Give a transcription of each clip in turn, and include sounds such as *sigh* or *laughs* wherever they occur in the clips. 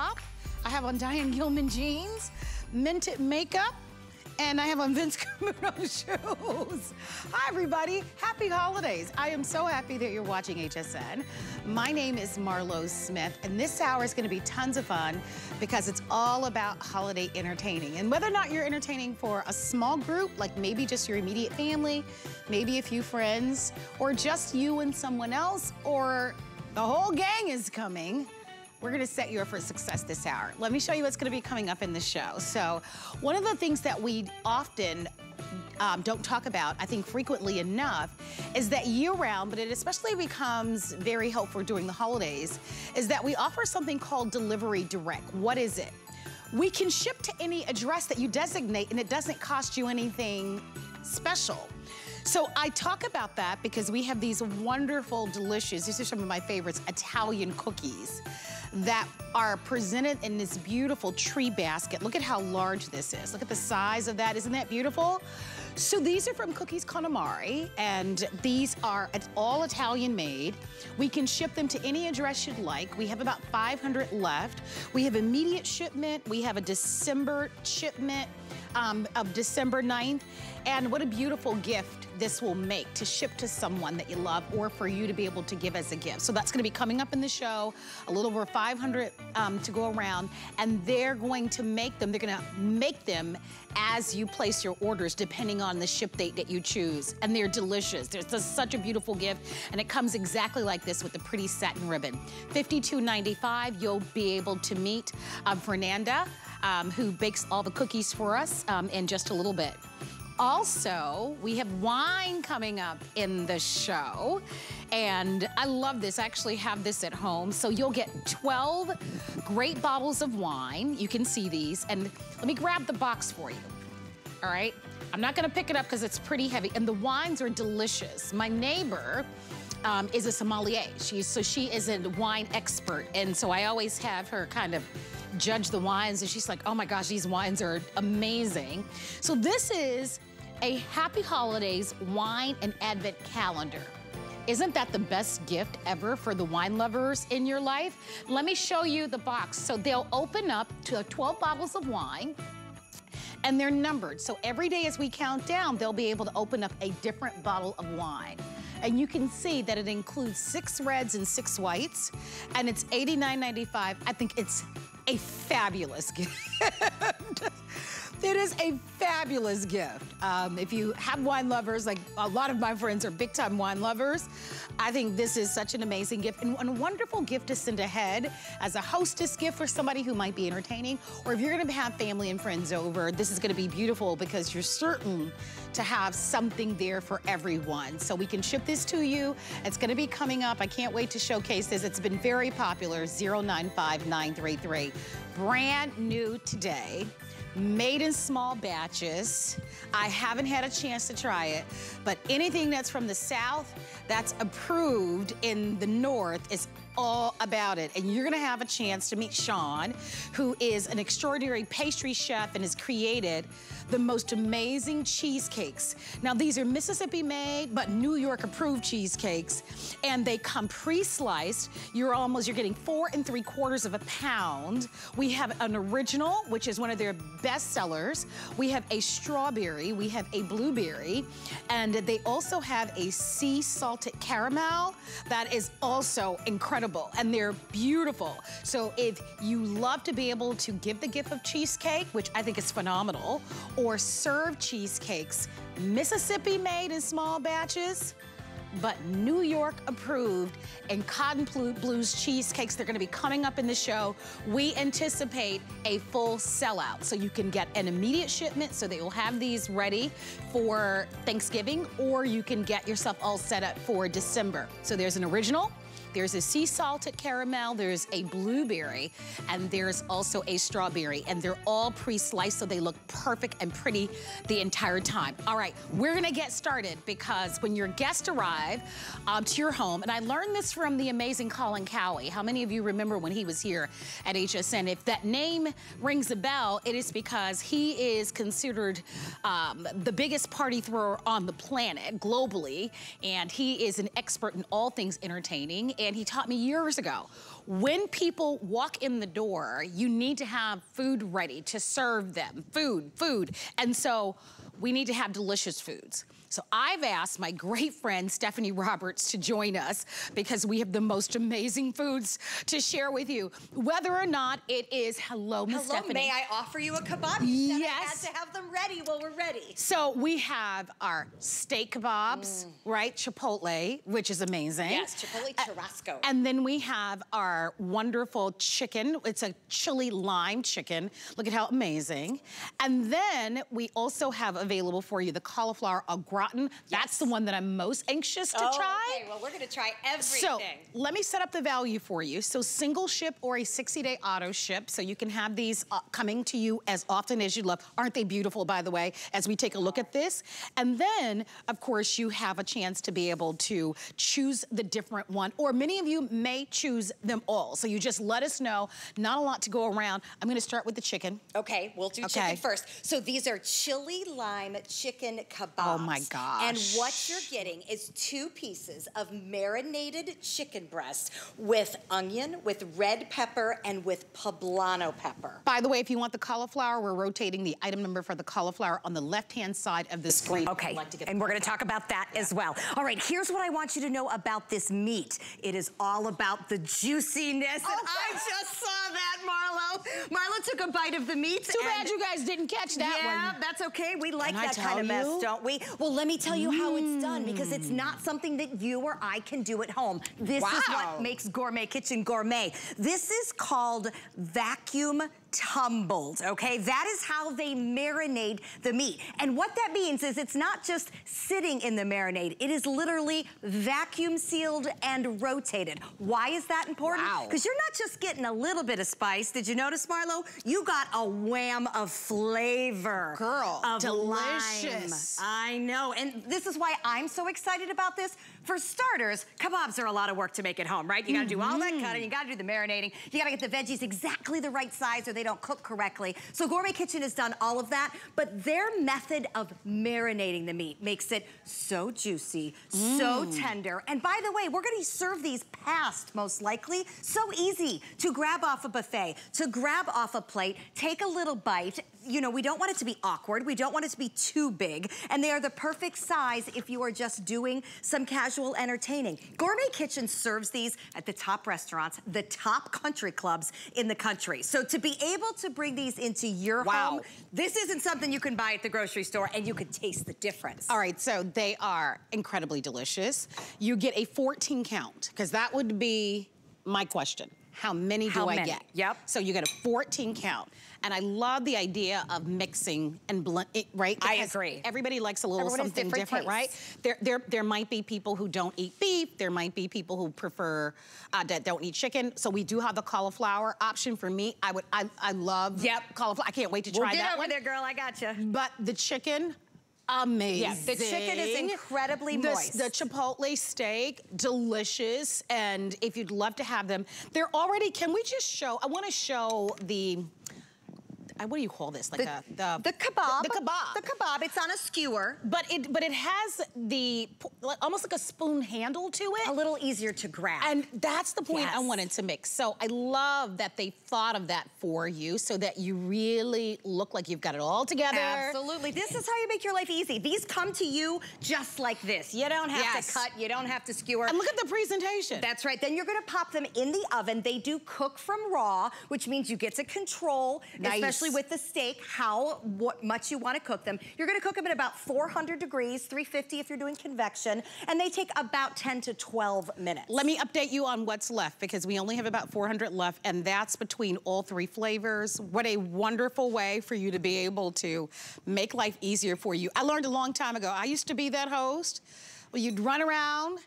I have on Diane Gilman jeans, Minted makeup, and I have on Vince *laughs* Camuto shoes. Hi, everybody. Happy holidays. I am so happy that you're watching HSN. My name is Marlo Smith, and this hour is going to be tons of fun because it's all about holiday entertaining. And whether or not you're entertaining for a small group, like maybe just your immediate family, maybe a few friends, or just you and someone else, or the whole gang is coming, we're gonna set you up for success this hour. Let me show you what's gonna be coming up in the show. So one of the things that we often um, don't talk about, I think frequently enough, is that year round, but it especially becomes very helpful during the holidays, is that we offer something called Delivery Direct. What is it? We can ship to any address that you designate and it doesn't cost you anything special. So I talk about that because we have these wonderful, delicious, these are some of my favorites, Italian cookies that are presented in this beautiful tree basket. Look at how large this is. Look at the size of that. Isn't that beautiful? So these are from Cookies Con Amore, and these are all Italian made. We can ship them to any address you'd like. We have about 500 left. We have immediate shipment. We have a December shipment um, of December 9th. And what a beautiful gift this will make to ship to someone that you love or for you to be able to give as a gift. So that's gonna be coming up in the show, a little over 500 um, to go around, and they're going to make them, they're gonna make them as you place your orders depending on the ship date that you choose. And they're delicious. There's just such a beautiful gift, and it comes exactly like this with the pretty satin ribbon. $52.95, you'll be able to meet um, Fernanda, um, who bakes all the cookies for us um, in just a little bit. Also, we have wine coming up in the show. And I love this. I actually have this at home. So you'll get 12 great bottles of wine. You can see these. And let me grab the box for you. All right? I'm not gonna pick it up because it's pretty heavy. And the wines are delicious. My neighbor, um, is a sommelier. She's, so she is a wine expert. And so I always have her kind of judge the wines and she's like, oh my gosh, these wines are amazing. So this is a Happy Holidays wine and advent calendar. Isn't that the best gift ever for the wine lovers in your life? Let me show you the box. So they'll open up to 12 bottles of wine and they're numbered. So every day as we count down, they'll be able to open up a different bottle of wine. And you can see that it includes six reds and six whites, and it's $89.95. I think it's a fabulous *laughs* gift. It is a fabulous gift. Um, if you have wine lovers, like a lot of my friends are big time wine lovers, I think this is such an amazing gift and a wonderful gift to send ahead as a hostess gift for somebody who might be entertaining, or if you're gonna have family and friends over, this is gonna be beautiful because you're certain to have something there for everyone. So we can ship this to you. It's gonna be coming up. I can't wait to showcase this. It's been very popular, 095933. Brand new today made in small batches. I haven't had a chance to try it, but anything that's from the South that's approved in the North is all about it. And you're gonna have a chance to meet Sean, who is an extraordinary pastry chef and has created the most amazing cheesecakes. Now these are Mississippi made, but New York approved cheesecakes. And they come pre-sliced. You're almost, you're getting four and three quarters of a pound. We have an original, which is one of their best sellers. We have a strawberry, we have a blueberry, and they also have a sea salted caramel that is also incredible and they're beautiful. So if you love to be able to give the gift of cheesecake, which I think is phenomenal, or serve cheesecakes, Mississippi made in small batches, but New York approved and Cotton Blues cheesecakes. They're gonna be coming up in the show. We anticipate a full sellout. So you can get an immediate shipment so that you'll have these ready for Thanksgiving or you can get yourself all set up for December. So there's an original, there's a sea salted caramel, there's a blueberry, and there's also a strawberry. And they're all pre-sliced so they look perfect and pretty the entire time. All right, we're gonna get started because when your guests arrive um, to your home, and I learned this from the amazing Colin Cowie. How many of you remember when he was here at HSN? If that name rings a bell, it is because he is considered um, the biggest party thrower on the planet globally, and he is an expert in all things entertaining and he taught me years ago. When people walk in the door, you need to have food ready to serve them. Food, food. And so we need to have delicious foods. So I've asked my great friend Stephanie Roberts to join us because we have the most amazing foods to share with you. Whether or not it is, hello, Miss Hello, Stephanie. may I offer you a kebab? Yes. I had to have them ready while we're ready. So we have our steak kebabs, mm. right? Chipotle, which is amazing. Yes, Chipotle churrasco. Uh, and then we have our wonderful chicken. It's a chili lime chicken. Look at how amazing. And then we also have available for you the cauliflower au gratin gratin. Yes. That's the one that I'm most anxious to oh, try. Okay, well, we're gonna try everything. So, let me set up the value for you. So, single ship or a 60-day auto ship, so you can have these uh, coming to you as often as you love. Aren't they beautiful, by the way, as we take a look at this? And then, of course, you have a chance to be able to choose the different one, or many of you may choose them all. So you just let us know. Not a lot to go around. I'm gonna start with the chicken. Okay, we'll do okay. chicken first. So these are chili lime chicken kebabs. Oh my gosh. And what you're getting is two pieces of marinated chicken breast with onion, with red pepper, and with poblano pepper. By the way, if you want the cauliflower, we're rotating the item number for the cauliflower on the left-hand side of the screen. Okay, like and we're gonna talk about that yeah. as well. All right, here's what I want you to know about this meat. It is all about the juiciness. Oh, I just saw that, Marlo. Marlo took a bite of the meat. Too bad you guys didn't catch that yeah, one. Yeah, that's okay. We like that kind of mess, don't we? Well, let me tell you how it's done because it's not mm. something that you or I can do at home. This wow. is what makes Gourmet Kitchen gourmet. This is called vacuum tumbled, okay? That is how they marinate the meat. And what that means is it's not just sitting in the marinade, it is literally vacuum sealed and rotated. Why is that important? Because you're not just getting a little bit of spice. Did you notice, Marlo? You got a wham of flavor. Girl, of delicious. Lime. I know, and this is why I'm so excited about this. For starters, kebabs are a lot of work to make at home, right? You gotta mm -hmm. do all that mm-hmm. cutting, you gotta do the marinating, you gotta get the veggies exactly the right size or they don't cook correctly. So Gourmet Kitchen has done all of that, but their method of marinating the meat makes it so juicy, mm. so tender. And by the way, we're gonna serve these past, most likely. So easy to grab off a buffet, to grab off a plate, take a little bite, you know, we don't want it to be awkward. We don't want it to be too big. And they are the perfect size if you are just doing some casual entertaining. Gourmet Kitchen serves these at the top restaurants, the top country clubs in the country. So to be able to bring these into your wow. home, this isn't something you can buy at the grocery store and you can taste the difference. All right, so they are incredibly delicious. You get a 14 count, because that would be my question. How many How do many? I get? Yep. So you get a 14 count. And I love the idea of mixing and blend, right? Because I agree. Everybody likes a little Everyone something different, different right? There, there, there might be people who don't eat beef. There might be people who prefer, uh, that don't eat chicken. So we do have the cauliflower option for me. I would, I, I love yep. cauliflower. I can't wait to try we'll that over one. there, girl. I got you. But the chicken, amazing. Yeah, the chicken is incredibly the, moist. The chipotle steak, delicious. And if you'd love to have them, they're already, can we just show, I wanna show the, what do you call this? Like the, a, the, the kebab. The, the, kebab. The kebab. It's on a skewer. But it but it has the almost like a spoon handle to it. A little easier to grab. And that's the point yes. I wanted to make. So I love that they thought of that for you so that you really look like you've got it all together. Absolutely. This is how you make your life easy. These come to you just like this. You don't have yes. to cut. You don't have to skewer. And look at the presentation. That's right. Then you're going to pop them in the oven. They do cook from raw, which means you get to control, nice. especially with the steak, how what much you want to cook them. You're gonna cook them at about 400 degrees, 350 if you're doing convection, and they take about 10 to 12 minutes. Let me update you on what's left because we only have about 400 left and that's between all three flavors. What a wonderful way for you to be able to make life easier for you. I learned a long time ago, I used to be that host. Well, you'd run around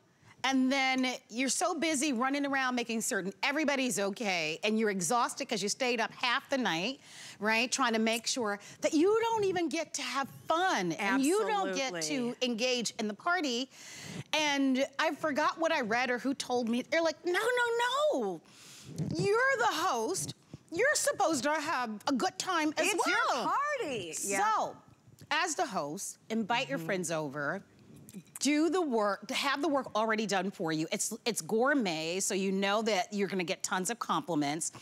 and then you're so busy running around making certain everybody's okay and you're exhausted because you stayed up half the night, right? Trying to make sure that you don't even get to have fun Absolutely. and you don't get to engage in the party. And I forgot what I read or who told me. They're like, no, no, no. You're the host. You're supposed to have a good time as it's well. It's your party. So, as the host, invite mm -hmm. your mm-hmm. friends over do the work, to have the work already done for you. It's, it's gourmet, so you know that you're gonna get tons of compliments.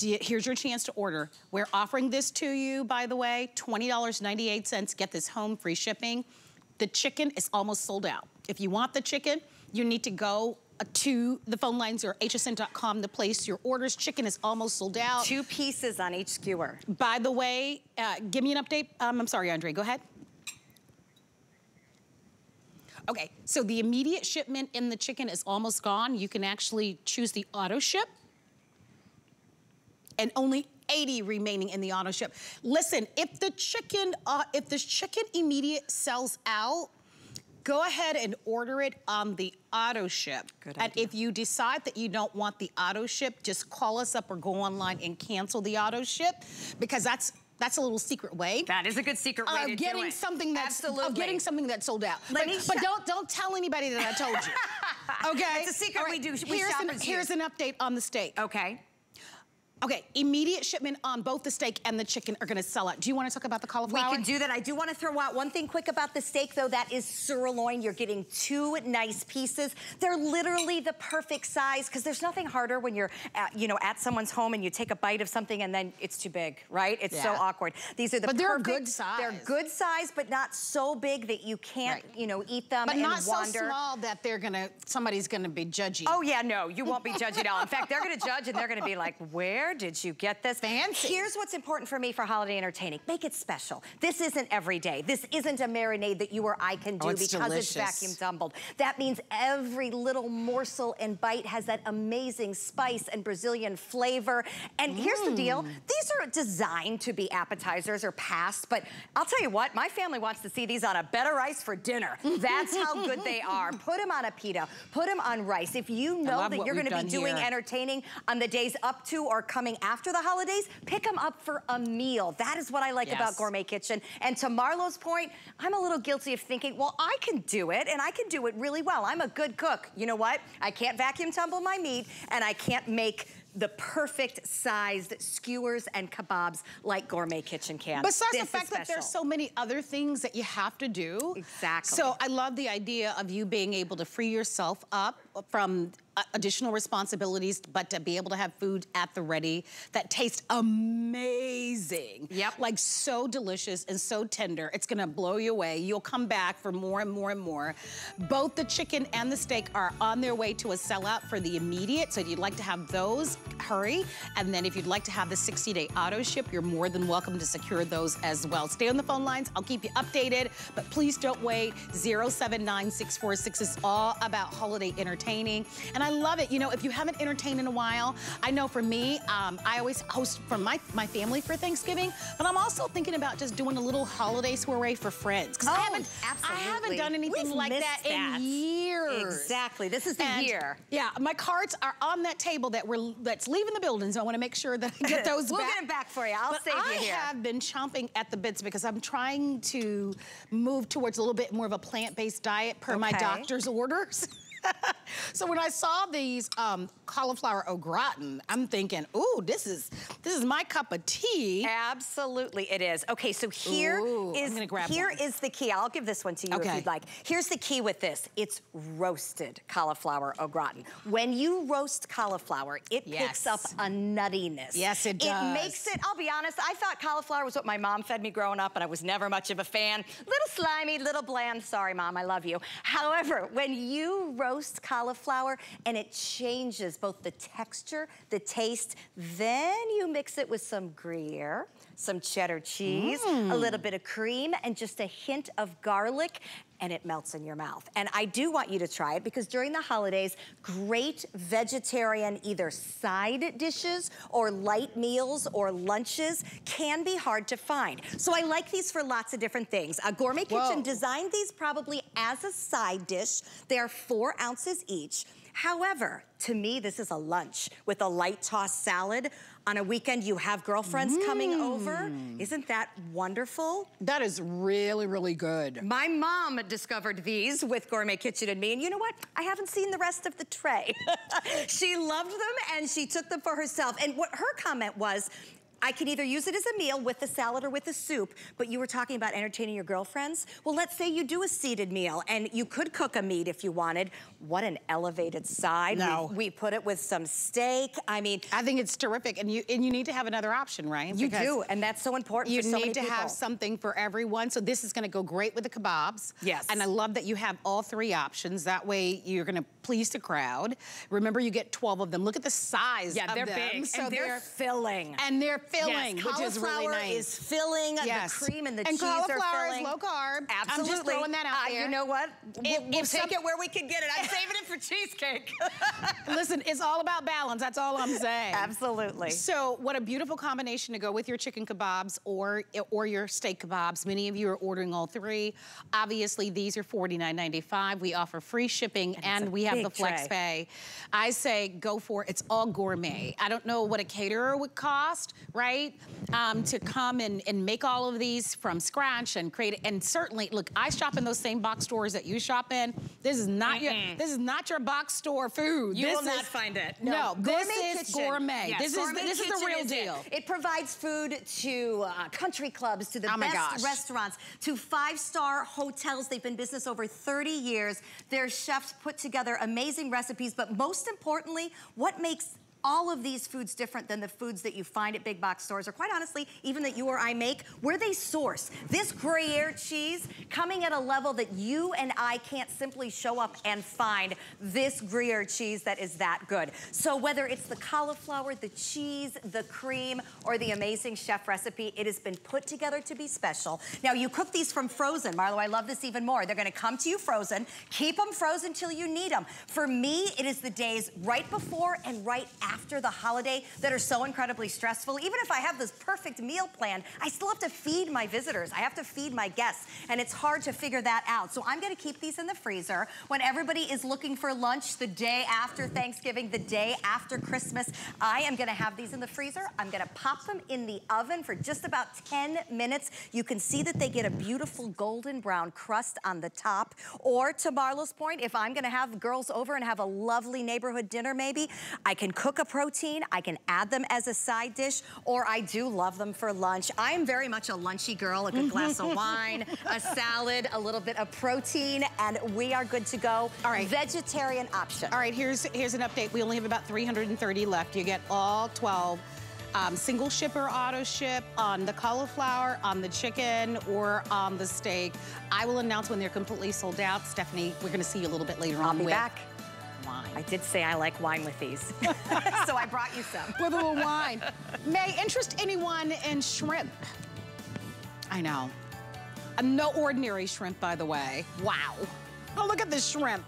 Here's your chance to order. We're offering this to you, by the way, $20.98. Get this home, free shipping. The chicken is almost sold out. If you want the chicken, you need to go uh, to the phone lines or hsn.com to place your orders. Chicken is almost sold out. Two pieces on each skewer. By the way, uh, give me an update. Um, I'm sorry, Andre, go ahead. Okay, so the immediate shipment in the chicken is almost gone. You can actually choose the auto ship and only 80 remaining in the auto ship. Listen, if the chicken, uh, if the chicken immediate sells out, go ahead and order it on the auto ship. Good and idea. if you decide that you don't want the auto ship, just call us up or go online and cancel the auto ship because that's that's a little secret way. That is a good secret way of to getting do it. something that's Absolutely. of getting something that's sold out. Let but, but don't don't tell anybody that I told you. *laughs* Okay, It's a secret All we do- we here's an, here's an update on the steak. Okay. Okay, immediate shipment on both the steak and the chicken are gonna sell out. Do you wanna talk about the cauliflower? We can do that. I do want to throw out one thing quick about the steak, though. That is sirloin. You're getting two nice pieces. They're literally the perfect size because there's nothing harder when you're, at, you know, at someone's home and you take a bite of something and then it's too big, right? It's so awkward. These are the But they're good size. They're good size, but not so big that you can't, Right. you know, eat them But and not wander. so small that they're gonna, somebody's gonna be judgy. Oh yeah, no, you won't be judged at all. In fact, they're gonna judge and they're gonna be like, where did you get this? Fancy. Here's what's important for me for holiday entertaining. Make it special. This isn't every day. This isn't a marinade that you or I can do Oh, it's because it's vacuum tumbled. That means every little morsel and bite has that amazing spice and Brazilian flavor. And here's the deal. Mm. These are designed to be appetizers or passed, but I'll tell you what, my family wants to see these on a better rice for dinner. That's how good they *laughs* are. Put them on a pita, put them on rice. If you know that you're gonna be doing here. entertaining on the days up to or coming after the holidays, pick them up for a meal. That is what I like about Gourmet Kitchen. And to Marlo's point, I'm a little guilty of thinking, well, I can do it and I can do it really well. I'm a good cook. You know what? I can't vacuum tumble my meat and I can't make the perfect sized skewers and kebabs like Gourmet Kitchen can. Besides This the fact that there's so many other things that you have to do. Exactly. So I love the idea of you being able to free yourself up from uh, additional responsibilities, but to be able to have food at the ready that tastes amazing. Yep. Like so delicious and so tender. It's gonna blow you away. You'll come back for more and more and more. Both the chicken and the steak are on their way to a sellout for the immediate. So if you'd like to have those, hurry. And then if you'd like to have the 60-day auto ship, you're more than welcome to secure those as well. Stay on the phone lines. I'll keep you updated, but please don't wait. 079646 is all about holiday entertaining. And I love it. You know, if you haven't entertained in a while, I know for me, um, I always host for my, my family for Thanksgiving, but I'm also thinking about just doing a little holiday soiree for friends. Because I Oh, haven't, I haven't done anything We've like that, that. in years. Exactly. This is the And, year. Yeah, my cards are on that table that we're that's leaving the building, so I want to make sure that I get *laughs* those We'll back. get 'em back for you. I'll but save you I here. have been chomping at the bits because I'm trying to move towards a little bit more of a plant-based diet per my doctor's orders. *laughs* *laughs* so when I saw these um, cauliflower au gratin, I'm thinking, ooh, this is this is my cup of tea. Absolutely, it is. Okay, so here Ooh, is here is the key. I'll give this one to you if you'd like. Here's the key with this. It's roasted cauliflower au gratin. When you roast cauliflower, it picks up a nuttiness. Yes, it does. It makes it, I'll be honest, I thought cauliflower was what my mom fed me growing up and I was never much of a fan. Little slimy, little bland. Sorry, mom, I love you. However, when you roast cauliflower and it changes both the texture, the taste, then you mix it with some Gruyere, some cheddar cheese, Mm. a little bit of cream, and just a hint of garlic, and it melts in your mouth. And I do want you to try it because during the holidays, great vegetarian either side dishes or light meals or lunches can be hard to find. So I like these for lots of different things. A Gourmet Kitchen Whoa. designed these probably as a side dish. They are four ounces each. However, to me, this is a lunch with a light tossed salad. On a weekend, you have girlfriends coming over. Mmm. Isn't that wonderful? That is really, really good. My mom discovered these with Gourmet Kitchen and me, and you know what? I haven't seen the rest of the tray. *laughs* she loved them and she took them for herself. And what her comment was, I can either use it as a meal with the salad or with the soup, but you were talking about entertaining your girlfriends. Well, let's say you do a seated meal and you could cook a meat if you wanted. What an elevated side. No. We, we put it with some steak. I mean, I think it's terrific, and you and you need to have another option, right? you Because do, and that's so important You for so need to people. have something for everyone. So this is gonna go great with the kebabs. Yes. And I love that you have all three options. That way you're gonna please the crowd. Remember, you get 12 of them. Look at the size Yeah, of they're big, So and they're, filling. and they're filling, yes, which is really cauliflower nice. is filling. Yes. The cream and the And cheese are filling. And cauliflower is filling. low carb. Absolutely. I'm just throwing that out Uh, there. You know what? If- we'll we'll if take it where we can get it. I'm saving it for cheesecake. *laughs* Listen, it's all about balance. That's all I'm saying. Absolutely. So what a beautiful combination to go with your chicken kebabs or or your steak kebabs. Many of you are ordering all three. Obviously, these are $49.95. We offer free shipping and a we have the flex tray. pay. I say go for it. It's all gourmet. I don't know what a caterer would cost, right? Um, to come and, and make all of these from scratch and create it. And certainly, look, I shop in those same box stores that you shop in. This is not your this is not your box store food. You this will not find it. No, this Gourmet is Kitchen. gourmet. Yes, this Gourmet is this is the real is deal. It. provides food to uh, country clubs, to the Oh best gosh. restaurants, to five-star hotels. They've been business over 30 years. Their chefs put together amazing recipes, but most importantly, what makes all of these foods different than the foods that you find at big box stores, or quite honestly, even that you or I make, where they source. This Gruyere cheese coming at a level that you and I can't simply show up and find this Gruyere cheese that is that good. So whether it's the cauliflower, the cheese, the cream, or the amazing chef recipe, it has been put together to be special. Now you cook these from frozen. Marlo, I love this even more. They're gonna come to you frozen. Keep them frozen till you need them. For me, it is the days right before and right after the holiday that are so incredibly stressful. Even if I have this perfect meal planned, I still have to feed my visitors. I have to feed my guests, and it's hard to figure that out. So I'm gonna keep these in the freezer. When everybody is looking for lunch the day after Thanksgiving, the day after Christmas, I am gonna have these in the freezer. I'm gonna pop them in the oven for just about 10 minutes. You can see that they get a beautiful golden brown crust on the top. Or to Marlo's point, if I'm gonna have girls over and have a lovely neighborhood dinner maybe, I can cook a protein, I can add them as a side dish, or I do love them for lunch. I'm very much a lunchy girl, a good glass of *laughs* wine, a salad, a little bit of protein, and we are good to go. All right. Vegetarian option. All right, here's here's an update. We only have about 330 left. You get all 12. Um, single shipper auto ship on the cauliflower, on the chicken, or on the steak. I will announce when they're completely sold out. Stephanie, we're gonna see you a little bit later I'll on be with back. Wine. I did say I like wine with these. *laughs* so I brought you some. with a little wine. May interest anyone in shrimp. I know. Uh, no ordinary shrimp, by the way. Wow. Oh, look at this shrimp.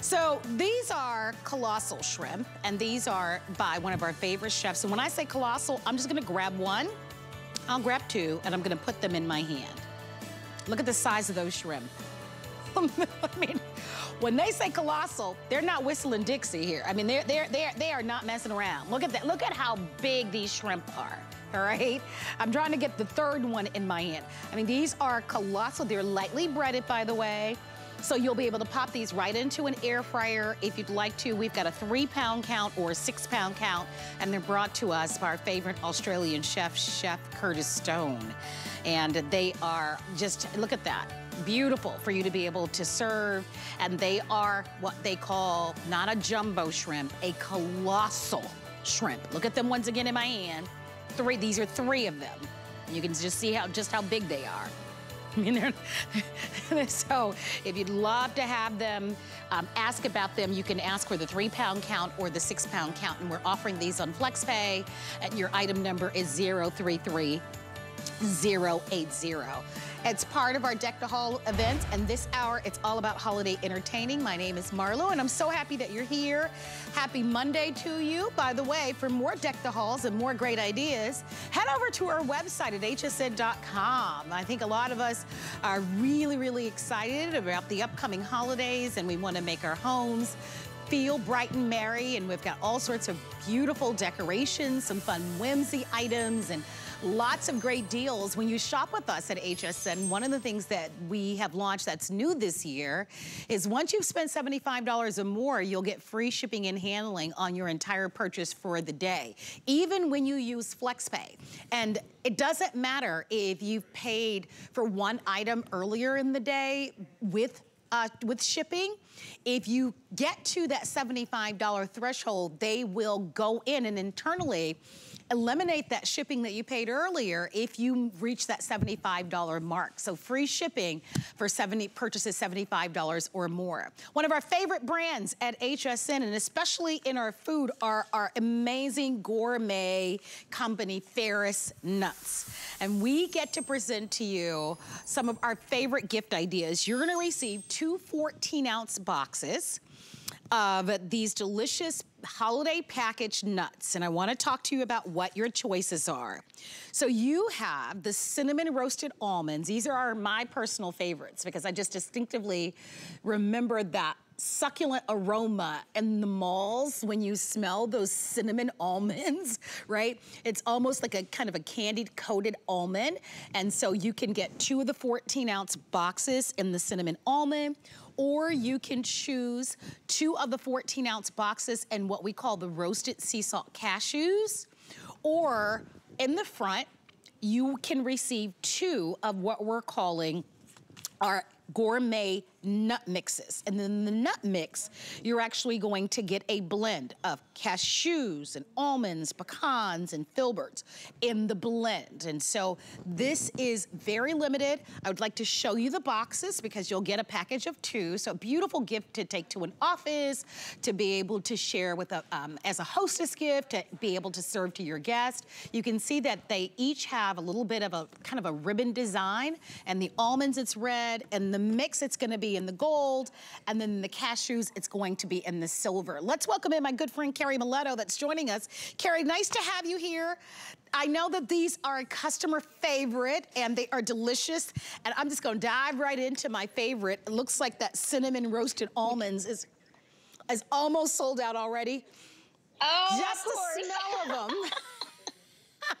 So these are colossal shrimp, and these are by one of our favorite chefs. And when I say colossal, I'm just gonna grab one, I'll grab two, and I'm gonna put them in my hand. Look at the size of those shrimp. *laughs* I mean, when they say colossal, they're not whistling Dixie here. I mean, they're they're they're they are not messing around. Look at that. Look at how big these shrimp are. *laughs* All right, I'm trying to get the third one in my hand. I mean, these are colossal. They're lightly breaded, by the way. So you'll be able to pop these right into an air fryer if you'd like to. We've got a three pound count or a six pound count, and they're brought to us by our favorite Australian chef, Chef Curtis Stone. And they are just, look at that beautiful for you to be able to serve. And they are what they call not a jumbo shrimp, a colossal shrimp. Look at them once again in my hand. Three, these are three of them. You can just see how just how big they are. *laughs* I mean, they're, *laughs* so if you'd love to have them, um, ask about them. You can ask for the three pound count or the six pound count. And we're offering these on FlexPay. And your item number is 033 080. It's part of our Deck the Hall event, and this hour it's all about holiday entertaining. My name is Marlo, and I'm so happy that you're here. Happy Monday to you. By the way, for more Deck the Halls and more great ideas, head over to our website at hsn.com. I think a lot of us are really, really excited about the upcoming holidays, and we want to make our homes feel bright and merry and we've got all sorts of beautiful decorations, some fun whimsy items and Lots of great deals. When you shop with us at HSN, one of the things that we have launched that's new this year is once you've spent $75 or more, you'll get free shipping and handling on your entire purchase for the day, even when you use FlexPay. And it doesn't matter if you've paid for one item earlier in the day with uh, with shipping, if you get to that $75 threshold, they will go in and internally eliminate that shipping that you paid earlier if you reach that $75 mark. So free shipping for 70 purchases $75 or more. One of our favorite brands at HSN and especially in our food are our amazing gourmet company Ferris Nuts. And we get to present to you some of our favorite gift ideas. You're gonna receive two 14 ounce boxes of these delicious holiday packaged nuts. And I wanna talk to you about what your choices are. So you have the cinnamon roasted almonds. These are my personal favorites because I just distinctively remember that succulent aroma in the malls when you smell those cinnamon *laughs* almonds, right? It's almost like a kind of a candied coated almond. And so you can get two of the 14 ounce boxes in the cinnamon almond or you can choose two of the 14 ounce boxes and what we call the roasted sea salt cashews, or in the front, you can receive two of what we're calling our gourmet nut mixes. And then the nut mix, you're actually going to get a blend of cashews and almonds, pecans and filberts in the blend. And so this is very limited. I would like to show you the boxes because you'll get a package of two. So beautiful gift to take to an office, to be able to share with a, um, as a hostess gift, to be able to serve to your guest. You can see that they each have a little bit of a kind of a ribbon design and the almonds it's red and the mix it's gonna be in the gold, and then the cashews, it's going to be in the silver. Let's welcome in my good friend, Keri Maletto, that's joining us. Carrie, nice to have you here. I know that these are a customer favorite and they are delicious. And I'm just gonna dive right into my favorite. It looks like that cinnamon roasted almonds is, is almost sold out already. Oh, Just the smell of them. *laughs*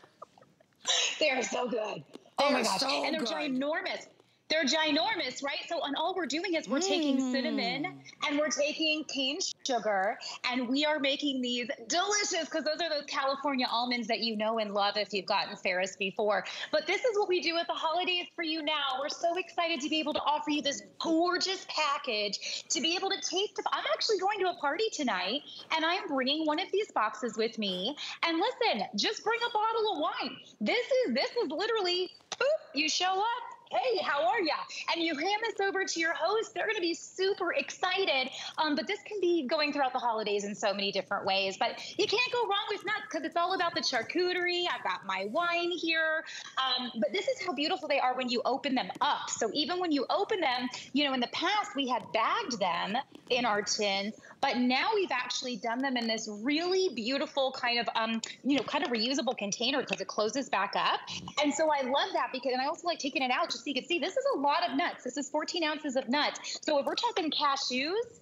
they are so good. They oh my are gosh. so and they're good. ginormous. They're ginormous, right? So, and all we're doing is we're taking cinnamon mm. and we're taking cane sugar and we are making these delicious because those are those California almonds that you know and love if you've gotten Ferris before. But this is what we do at the holidays for you now. We're so excited to be able to offer you this gorgeous package to be able to taste. I'm actually going to a party tonight and I'm bringing one of these boxes with me. And listen, just bring a bottle of wine. This is this is literally boop, you show up hey, how are ya? And you hand this over to your host. They're to be super excited. Um, but this can be going throughout the holidays in so many different ways. But you can't go wrong with nuts because it's all about the charcuterie. I've got my wine here. Um, but this is how beautiful they are when you open them up. So even when you open them, you know, in the past we had bagged them in our tins. But now we've actually done them in this really beautiful kind of, um, you know, kind of reusable container because it closes back up. And so I love that because, and I also like taking it out just so you can see this is a lot of nuts. This is 14 ounces of nuts. So if we're talking cashews,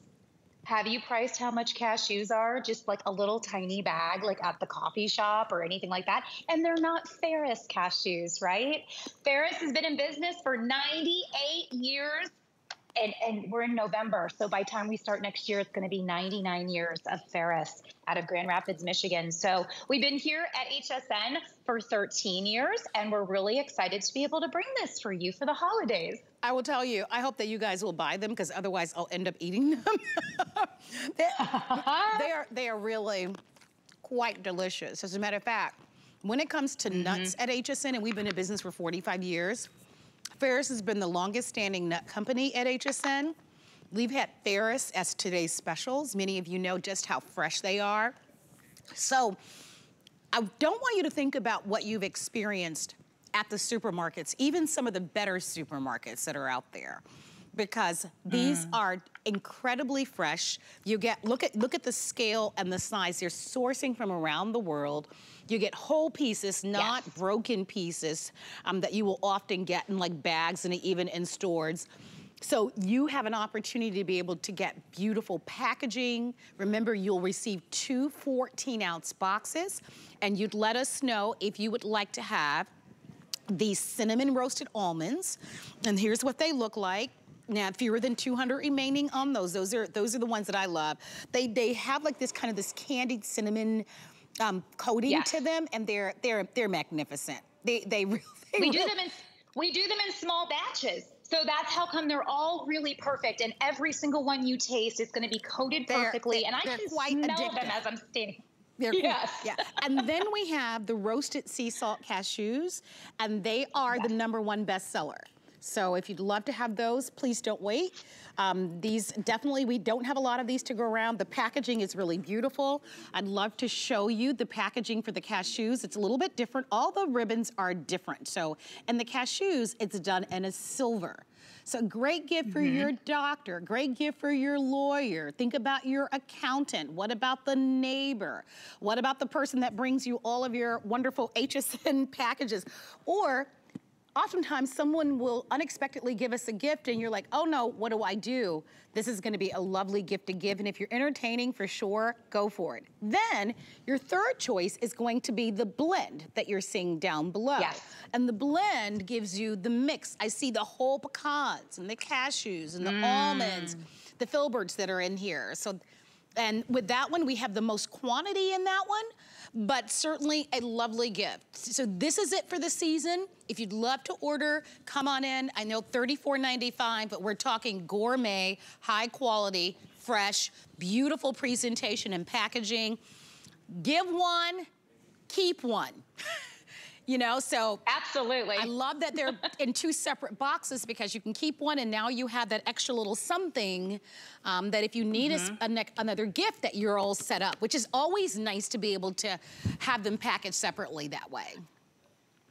have you priced how much cashews are? Just like a little tiny bag, like at the coffee shop or anything like that. And they're not Ferris cashews, right? Ferris has been in business for 98 years and, and we're in November. So by time we start next year, it's going to be 99 years of Ferris out of Grand Rapids, Michigan. So we've been here at HSN for 13 years, and we're really excited to be able to bring this for you for the holidays. I will tell you, I hope that you guys will buy them because otherwise I'll end up eating them. *laughs* they, *laughs* they, are, they are really quite delicious. As a matter of fact, when it comes to mm -hmm. nuts at HSN, and we've been in business for 45 years, Ferris has been the longest standing nut company at HSN. We've had Ferris as today's specials. Many of you know just how fresh they are. So I don't want you to think about what you've experienced at the supermarkets, even some of the better supermarkets that are out there because these mm. are incredibly fresh. You get, look at, look at the scale and the size. They're sourcing from around the world. You get whole pieces, not yes. broken pieces um, that you will often get in like bags and even in stores. So you have an opportunity to be able to get beautiful packaging. Remember, you'll receive two 14 ounce boxes and you'd let us know if you would like to have these cinnamon roasted almonds. And here's what they look like. Now, fewer than 200 remaining on those. Those are those are the ones that I love. They they have like this kind of this candied cinnamon um, coating yes. to them, and they're they're they're magnificent. They they really. *laughs* They we do them in we do them in small batches. So that's how come they're all really perfect, and every single one you taste is going to be coated perfectly. They're, and I can smell addictive. them as I'm standing. They're yes. Cool. Yeah. and then we have the roasted sea salt cashews, and they are yes. the number one bestseller. So if you'd love to have those, please don't wait. Um, these definitely, we don't have a lot of these to go around. The packaging is really beautiful. I'd love to show you the packaging for the cashews. It's a little bit different. All the ribbons are different. So, and the cashews, it's done in a silver. So great gift for mm -hmm. your doctor, great gift for your lawyer. Think about your accountant. What about the neighbor? What about the person that brings you all of your wonderful HSN packages? Or oftentimes someone will unexpectedly give us a gift and you're like, oh no, what do I do? This is gonna be a lovely gift to give. And if you're entertaining for sure, go for it. Then your third choice is going to be the blend that you're seeing down below. Yes. And the blend gives you the mix. I see the whole pecans and the cashews and the mm. almonds, the filberts that are in here. So, and with that one, we have the most quantity in that one but certainly a lovely gift. So this is it for the season. If you'd love to order, come on in. I know $34.95, but we're talking gourmet, high quality, fresh, beautiful presentation and packaging. Give one, keep one. *laughs* You know, so. Absolutely. I love that they're *laughs* in two separate boxes because you can keep one and now you have that extra little something um, that if you need mm -hmm. a, mm-hmm. a another gift that you're all set up, which is always nice to be able to have them packaged separately that way.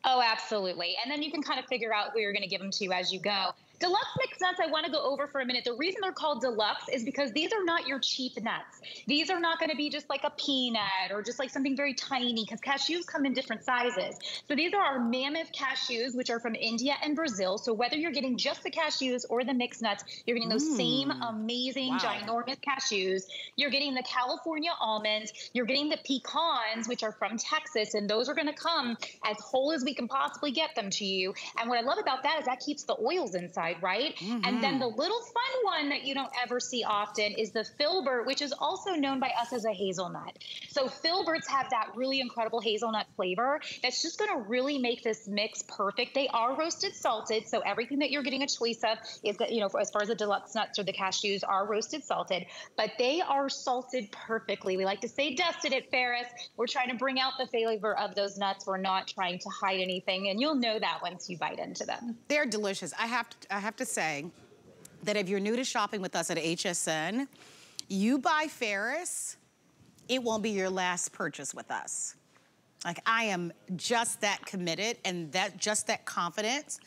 Oh, absolutely. And then you can kind of figure out who you're going to give them to as you go. Deluxe mixed nuts, I want to go over for a minute. The reason they're called deluxe is because these are not your cheap nuts. These are not going to be just like a peanut or just like something very tiny because cashews come in different sizes. So these are our mammoth cashews, which are from India and Brazil. So whether you're getting just the cashews or the mixed nuts, you're getting those mm. same amazing, wow. ginormous cashews. You're getting the California almonds. You're getting the pecans, which are from Texas, and those are going to come as whole as we can possibly get them to you. And what I love about that is that keeps the oils inside side, right? Mm-hmm. And then mm-hmm. the little fun one that you don't ever see often is the filbert, which is also known by us as a hazelnut. So filberts have that really incredible hazelnut flavor that's just going to really make this mix perfect. They are roasted salted, so everything that you're getting a choice of is you know, as far as the deluxe nuts or the cashews are roasted salted, but they are salted perfectly. We like to say dusted at Ferris. We're trying to bring out the flavor of those nuts. We're not trying to hide anything, and you'll know that once you bite into them. They're delicious. I have to, I have to say that if you're new to shopping with us at HSN, you buy Ferris, it won't be your last purchase with us. Like I am just that committed and that just that confidence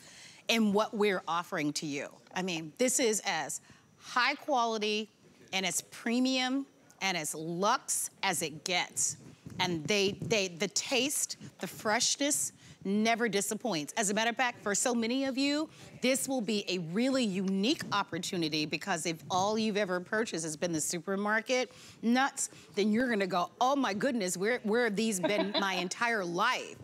in what we're offering to you. I mean, this is as high quality and as premium and as luxe as it gets. And they, they, the taste, the freshness, never disappoints. As a matter of fact, for so many of you, this will be a really unique opportunity because if all you've ever purchased has been the supermarket nuts, then you're gonna go, oh my goodness, where, where have these been *laughs* my entire life?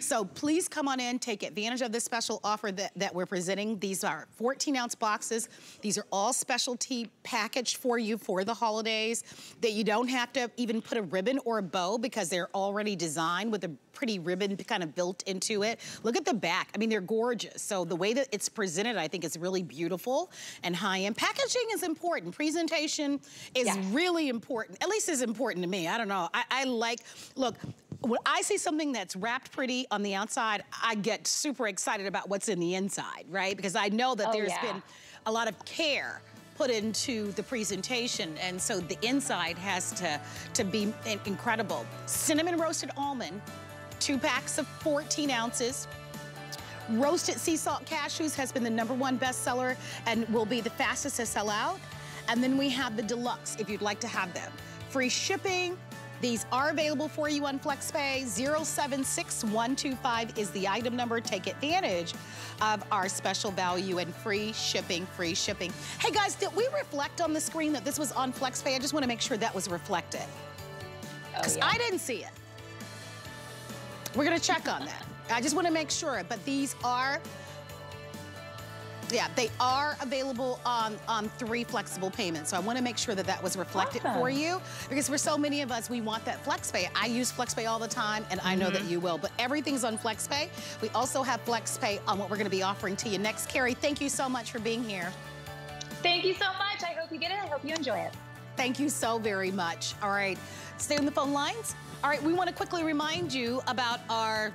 So please come on in, take advantage of this special offer that, that we're presenting. These are 14 ounce boxes. These are all specialty packaged for you for the holidays that you don't have to even put a ribbon or a bow because they're already designed with a pretty ribbon kind of built into it. Look at the back. I mean, they're gorgeous. So the way that it's presented, I think it's really beautiful and high-end. Packaging is important. Presentation is yes. really important, at least is important to me. I don't know. I, I like, look, when I see something that's wrapped pretty on the outside, I get super excited about what's in the inside, right? Because I know that oh, there's yeah. been a lot of care put into the presentation. And so the inside has to, to be incredible. Cinnamon roasted almond, two packs of 14 ounces. Roasted sea salt cashews has been the number one bestseller and will be the fastest to sell out. And then we have the deluxe if you'd like to have them. Free shipping, These are available for you on FlexPay. 076125 is the item number. Take advantage of our special value and free shipping, free shipping. Hey guys, did we reflect on the screen that this was on FlexPay? I just want to make sure that was reflected. Because oh, yeah. I didn't see it. We're gonna check on that. I just want to make sure, but these are yeah, they are available on, on three flexible payments. So I want to make sure that that was reflected awesome. for you because for so many of us, we want that FlexPay. I use FlexPay all the time and I know mm -hmm. that mm-hmm. you will, but everything's on FlexPay. We also have FlexPay on what we're going to be offering to you next. Keri, thank you so much for being here. Thank you so much. I hope you get it. I hope you enjoy it. Thank you so very much. All right, stay on the phone lines. All right, we want to quickly remind you about our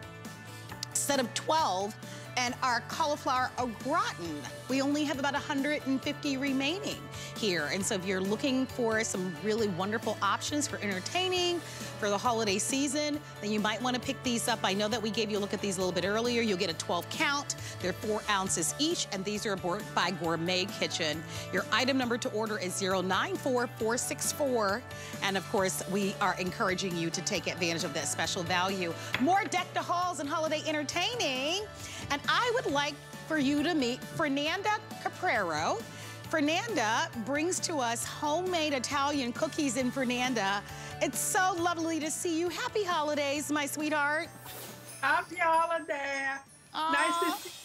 set of 12 and our cauliflower au gratin. We only have about 150 remaining here. And so if you're looking for some really wonderful options for entertaining, for the holiday season, then you might want to pick these up. I know that we gave you a look at these a little bit earlier. You'll get a 12 count. They're four ounces each, and these are bought by Gourmet Kitchen. Your item number to order is 094464. And of course, we are encouraging you to take advantage of that special value. More deck to halls and holiday entertaining. And I would like for you to meet Fernanda Caprero. Fernanda brings to us homemade Italian cookies in Fernanda. It's so lovely to see you. Happy holidays, my sweetheart. Happy holiday. Aww. Nice to see you.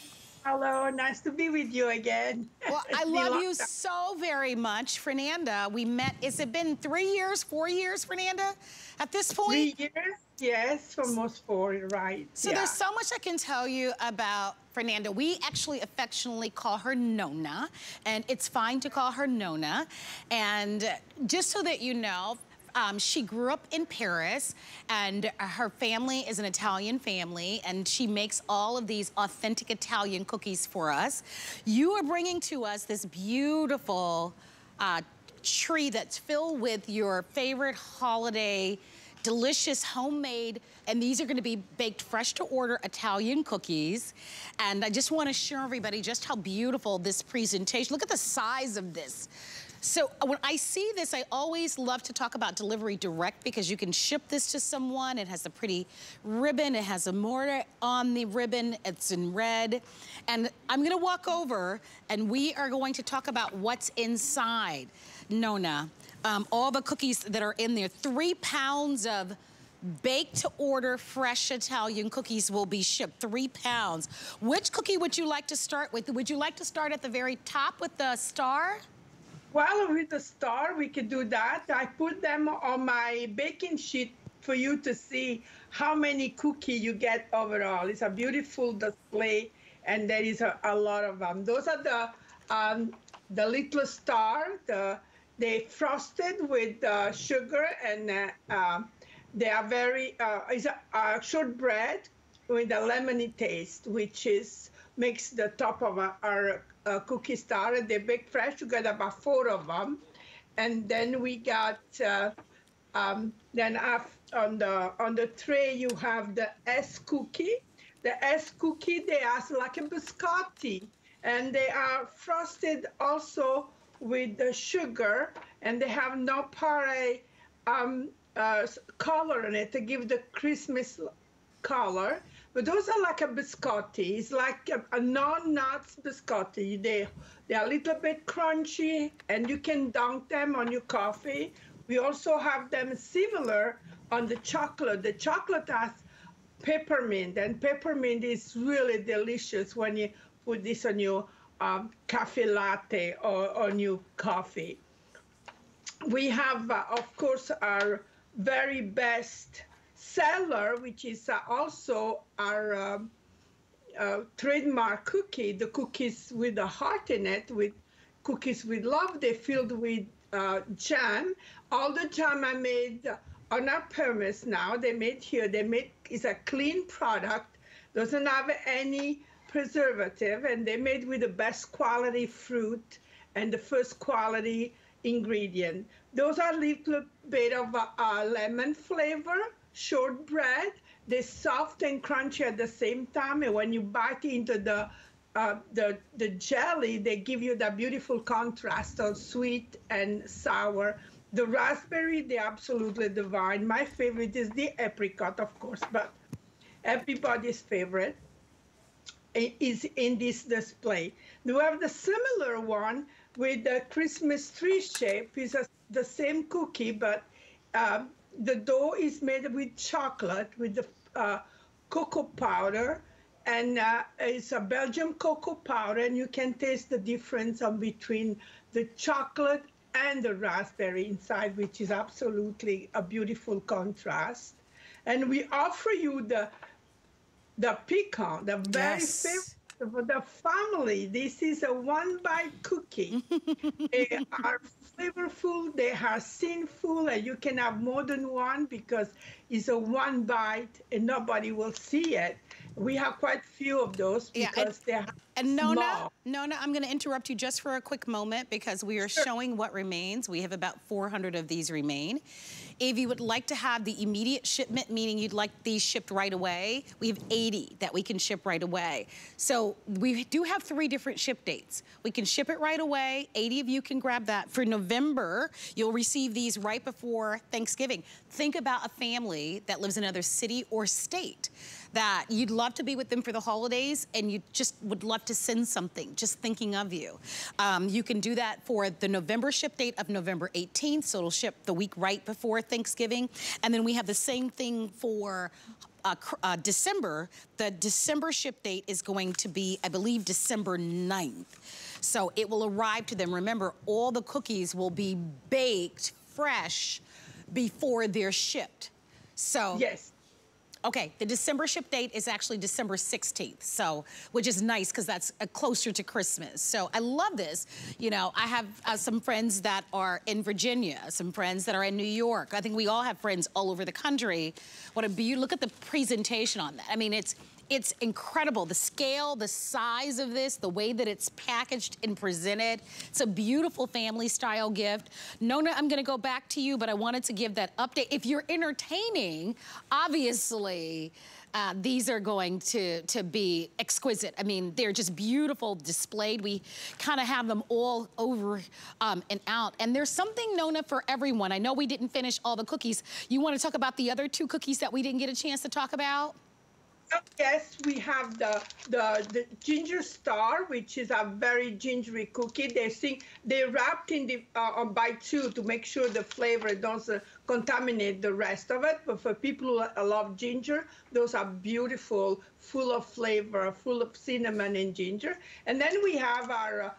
Hello, nice to be with you again. *laughs* Well, I love you so very much, Fernanda. We met, has it been three years, four years, Fernanda, at this point? Three years, yes, almost four, right. So yeah. there's so much I can tell you about Fernanda. We actually affectionately call her Nona, and it's fine to call her Nona. And just so that you know, um, she grew up in Paris and her family is an Italian family and she makes all of these authentic Italian cookies for us. You are bringing to us this beautiful uh, tree that's filled with your favorite holiday delicious homemade, and these are gonna be baked fresh to order Italian cookies. And I just wanna show everybody just how beautiful this presentation, look at the size of this. So uh, when I see this, I always love to talk about delivery direct because you can ship this to someone. It has a pretty ribbon. It has a mortar on the ribbon. It's in red. And I'm gonna walk over and we are going to talk about what's inside. Nona, um, all the cookies that are in there. Three pounds of baked to order fresh Italian cookies will be shipped, three pounds. Which cookie would you like to start with? Would you like to start at the very top with the star? Well, with the star, we could do that. I put them on my baking sheet for you to see how many cookie you get overall. It's a beautiful display, and there is a, a lot of them. Those are the um, the little star. The they frosted with uh, sugar, and uh, uh, they are very. Uh, it's a, shortbread with a lemony taste, which is makes the top of our, our uh, cookie star. They bake fresh. We got about four of them, and then we got uh, um, then on the on the tray you have the S cookie. The S cookie they are like a biscotti, and they are frosted also with the sugar, and they have nonpareil um, uh, color in it to give the Christmas color. But those are like a biscotti. It's like a, a non-nuts biscotti. They, they're a little bit crunchy, and you can dunk them on your coffee. We also have them similar on the chocolate. The chocolate has peppermint, and peppermint is really delicious when you put this on your um, cafe latte or on new coffee. We have, uh, of course, our very best seller, which is uh, also our um, uh, trademark cookie, the cookies with a heart in it, with cookies with love. They're filled with uh, jam. All the jam I made on our permits now, they made here, they made, is a clean product, doesn't have any preservative, and they made with the best quality fruit and the first quality ingredient. Those are a little bit of a, a lemon flavor, shortbread. They're soft and crunchy at the same time. And when you bite into the uh, the the jelly, they give you that beautiful contrast of sweet and sour. The raspberry, they're absolutely divine. My favorite is the apricot, of course, but everybody's favorite is in this display. We have the similar one with the Christmas tree shape. It's a, the same cookie, but um, the dough is made with chocolate, with the uh, cocoa powder, and uh, it's a Belgian cocoa powder, and you can taste the difference between the chocolate and the raspberry inside, which is absolutely a beautiful contrast. And we offer you the the pecan, the very yes. favorite for the family. This is a one bite cookie. *laughs* they are flavorful, they are sinful, and you can have more than one because it's a one bite and nobody will see it. We have quite few of those because yeah, and, they're And Nona, small. Nona, I'm going to interrupt you just for a quick moment because we are sure. showing what remains. We have about 400 of these remain. If you would like to have the immediate shipment, meaning you'd like these shipped right away, we have 80 that we can ship right away. So we do have three different ship dates. We can ship it right away. 80 of you can grab that. For November, you'll receive these right before Thanksgiving. Think about a family that lives in another city or state that you'd love to be with them for the holidays and you just would love to send something, just thinking of you. Um, you can do that for the November ship date of November 18th, so it'll ship the week right before Thanksgiving. And then we have the same thing for uh, uh, December. The December ship date is going to be, I believe, December 9th. So it will arrive to them. Remember, all the cookies will be baked fresh before they're shipped. So yes. Okay, the December ship date is actually December 16th, so, which is nice because that's uh, closer to Christmas. So I love this. You know, I have uh, some friends that are in Virginia, some friends that are in New York. I think we all have friends all over the country. What a beauty, look at the presentation on that. I mean, it's, it's incredible. The scale, the size of this, the way that it's packaged and presented. It's a beautiful family style gift. Nona, I'm gonna go back to you, but I wanted to give that update. If you're entertaining, obviously, uh, these are going to, to be exquisite. I mean, they're just beautiful displayed. We kind of have them all over um, and out. And there's something, Nona, for everyone. I know we didn't finish all the cookies. You want to talk about the other two cookies that we didn't get a chance to talk about? Yes, we have the, the the ginger star, which is a very gingery cookie. They sing they wrapped in the uh, by two to make sure the flavor doesn't contaminate the rest of it. But for people who love ginger, those are beautiful, full of flavor, full of cinnamon and ginger. And then we have our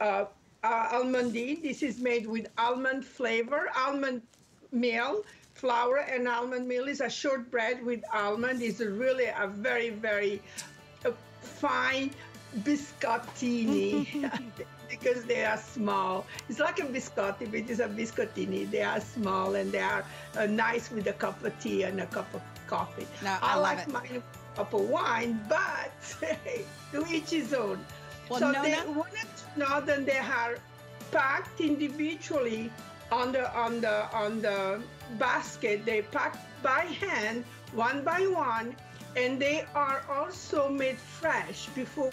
uh, uh, almondine. This is made with almond flavor, almond meal flour and almond meal is a shortbread with almond. It's really a very, very uh, fine biscottini *laughs* because they are small. It's like a biscotti, but it's a biscottini. They are small and they are uh, nice with a cup of tea and a cup of coffee. No, I, I like it. mine cup of wine, but *laughs* to each his own. Well, so no, they no. know that they are packed individually on the on the on the basket. They pack by hand, one by one, and they are also made fresh before.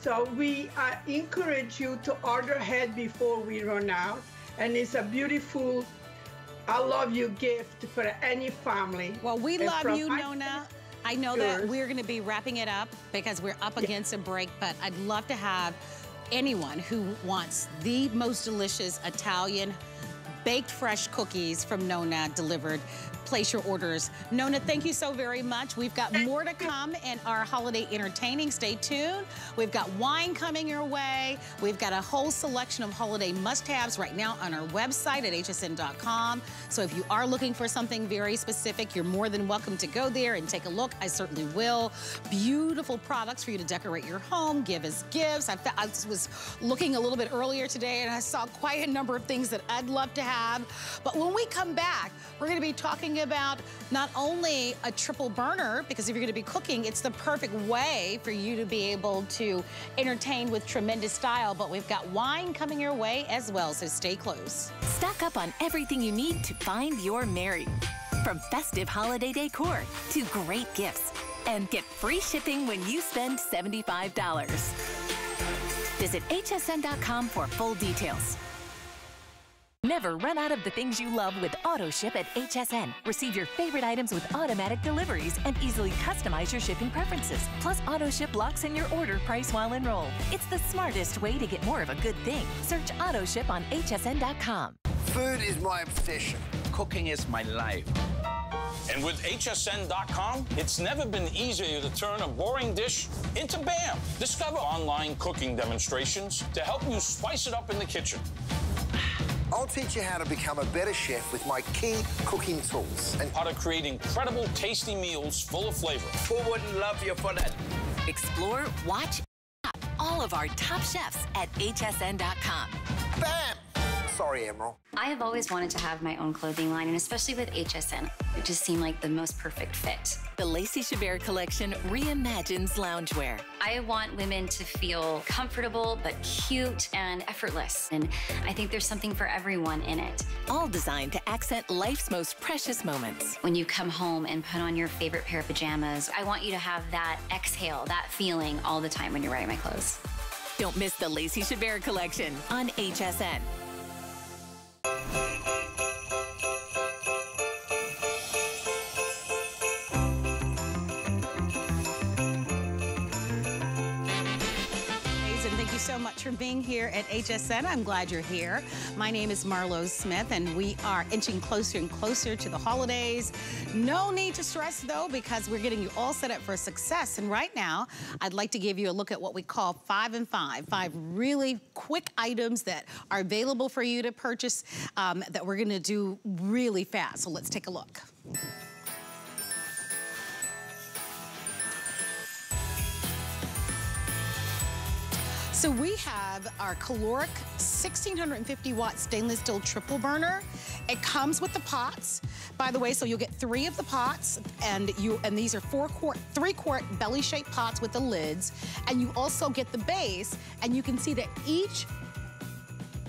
So we uh, encourage you to order ahead before we run out, and it's a beautiful. I love you gift for any family. Well, we and love you, Nona. I know yours. that we're going to be wrapping it up because we're up against yeah. a break, but I'd love to have anyone who wants the most delicious Italian baked fresh cookies from Nona delivered place your orders. Nona, thank you so very much. We've got more to come in our holiday entertaining. Stay tuned. We've got wine coming your way. We've got a whole selection of holiday must-haves right now on our website at hsn.com. So if you are looking for something very specific, you're more than welcome to go there and take a look. I certainly will. Beautiful products for you to decorate your home, give as gifts. I, I was looking a little bit earlier today and I saw quite a number of things that I'd love to have. But when we come back, we're going to be talking about not only a triple burner, because if you're gonna be cooking, it's the perfect way for you to be able to entertain with tremendous style, but we've got wine coming your way as well, so stay close. Stock up on everything you need to find your Merry. From festive holiday decor to great gifts. And get free shipping when you spend $75. Visit hsn.com for full details. Never run out of the things you love with AutoShip at HSN. Receive your favorite items with automatic deliveries and easily customize your shipping preferences. Plus, AutoShip locks in your order price while enrolled. It's the smartest way to get more of a good thing. Search AutoShip on hsn.com. Food is my obsession. Cooking is my life. And with hsn.com, it's never been easier to turn a boring dish into BAM. Discover online cooking demonstrations to help you spice it up in the kitchen. I'll teach you how to become a better chef with my key cooking tools. And how to create incredible, tasty meals full of flavor. Who wouldn't love you for that? Explore, watch, and all of our top chefs at hsn.com. Bam! Sorry, Emeril. I have always wanted to have my own clothing line, and especially with HSN, it just seemed like the most perfect fit. The Lacey Chabert collection reimagines loungewear. I want women to feel comfortable, but cute and effortless. And I think there's something for everyone in it. All designed to accent life's most precious moments. When you come home and put on your favorite pair of pajamas, I want you to have that exhale, that feeling all the time when you're wearing my clothes. Don't miss the Lacey Chabert collection on HSN. Thank for being here at HSN. I'm glad you're here. My name is Marlo Smith, and we are inching closer and closer to the holidays. No need to stress, though, because we're getting you all set up for success. And right now, I'd like to give you a look at what we call five and five. Five really quick items that are available for you to purchase um, that we're going to do really fast. So let's take a look. So we have our Kalorik 1650 watt stainless steel triple burner. It comes with the pots, by the way, so you'll get three of the pots and you and these are four quart, three quart belly shaped pots with the lids. And you also get the base and you can see that each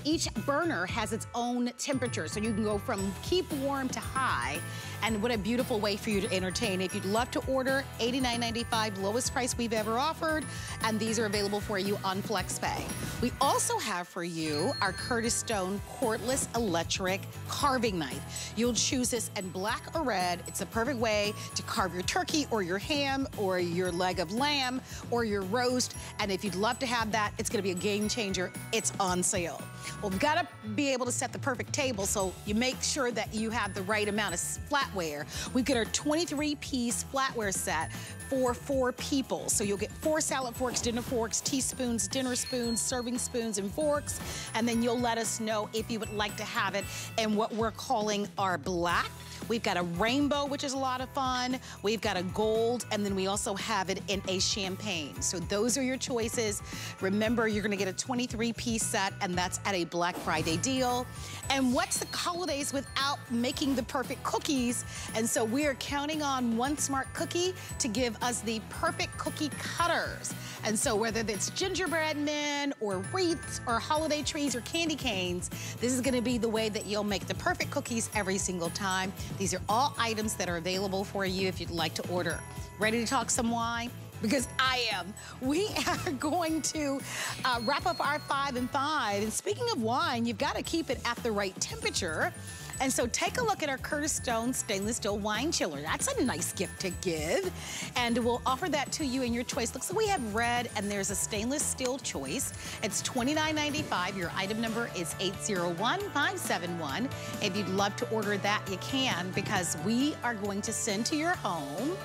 each burner has its own temperature, so you can go from keep warm to high. And what a beautiful way for you to entertain. If you'd love to order, $89.95, lowest price we've ever offered, and these are available for you on FlexPay. We also have for you our Curtis Stone cordless electric carving knife. You'll choose this in black or red. It's a perfect way to carve your turkey or your ham or your leg of lamb or your roast. And if you'd love to have that, it's gonna be a game changer. It's on sale. Well, we've gotta be able to set the perfect table so you make sure that you have the right amount of flatware. We've got our 23 piece flatware set for four people. So you'll get four salad forks, dinner forks, teaspoons, dinner spoons, serving spoons, and forks. And then you'll let us know if you would like to have it in what we're calling our black. We've got a rainbow, which is a lot of fun. We've got a gold, and then we also have it in a champagne. So those are your choices. Remember, you're gonna get a 23 piece set, and that's at a Black Friday deal. And what's the holidays without making the perfect cookies? And so we are counting on One Smart Cookie to give us the perfect cookie cutters. And so whether it's gingerbread men or wreaths or holiday trees or candy canes, this is gonna be the way that you'll make the perfect cookies every single time. These are all items that are available for you if you'd like to order. Ready to talk some wine? because I am. We *laughs* are going to uh, wrap up our five and five. And speaking of wine, you've got to keep it at the right temperature. And so take a look at our Curtis Stone stainless steel wine chiller. That's a nice gift to give. And we'll offer that to you in your choice. Looks like we have red and there's a stainless steel choice. It's $29.95. Your item number is 801571. If you'd love to order that, you can because we are going to send to your home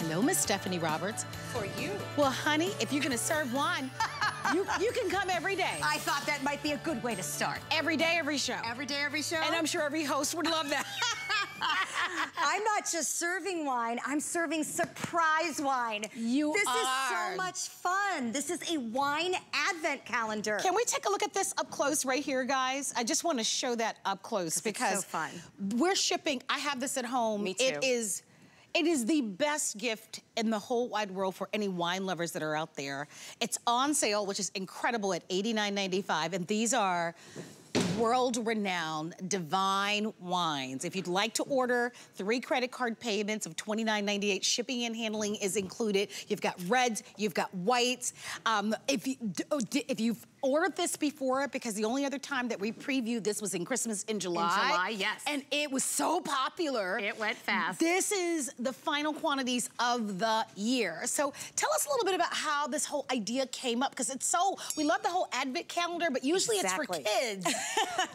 Hello, Miss Stephanie Roberts. For you. Well, honey, if you're gonna serve wine, *laughs* you, you can come every day. I thought that might be a good way to start. Every day, every show. Every day, every show? And I'm sure every host would love that. *laughs* I'm not just serving wine, I'm serving surprise wine. You this are. is so much fun. This is a wine advent calendar. Can we take a look at this up close right here, guys? I just want to show that up close because so fun. we're shipping. I have this at home. Me too. It is it is the best gift in the whole wide world for any wine lovers that are out there. It's on sale, which is incredible at $89.95, and these are world-renowned divine wines. If you'd like to order three credit card payments of $29.98, shipping and handling is included. You've got reds, you've got whites. Um, if you if you've ordered this before because the only other time that we previewed this was in Christmas in July. In July, yes. And it was so popular. It went fast. This is the final quantities of the year. So tell us a little bit about how this whole idea came up because it's so, we love the whole advent calendar, but usually Exactly. it's for kids,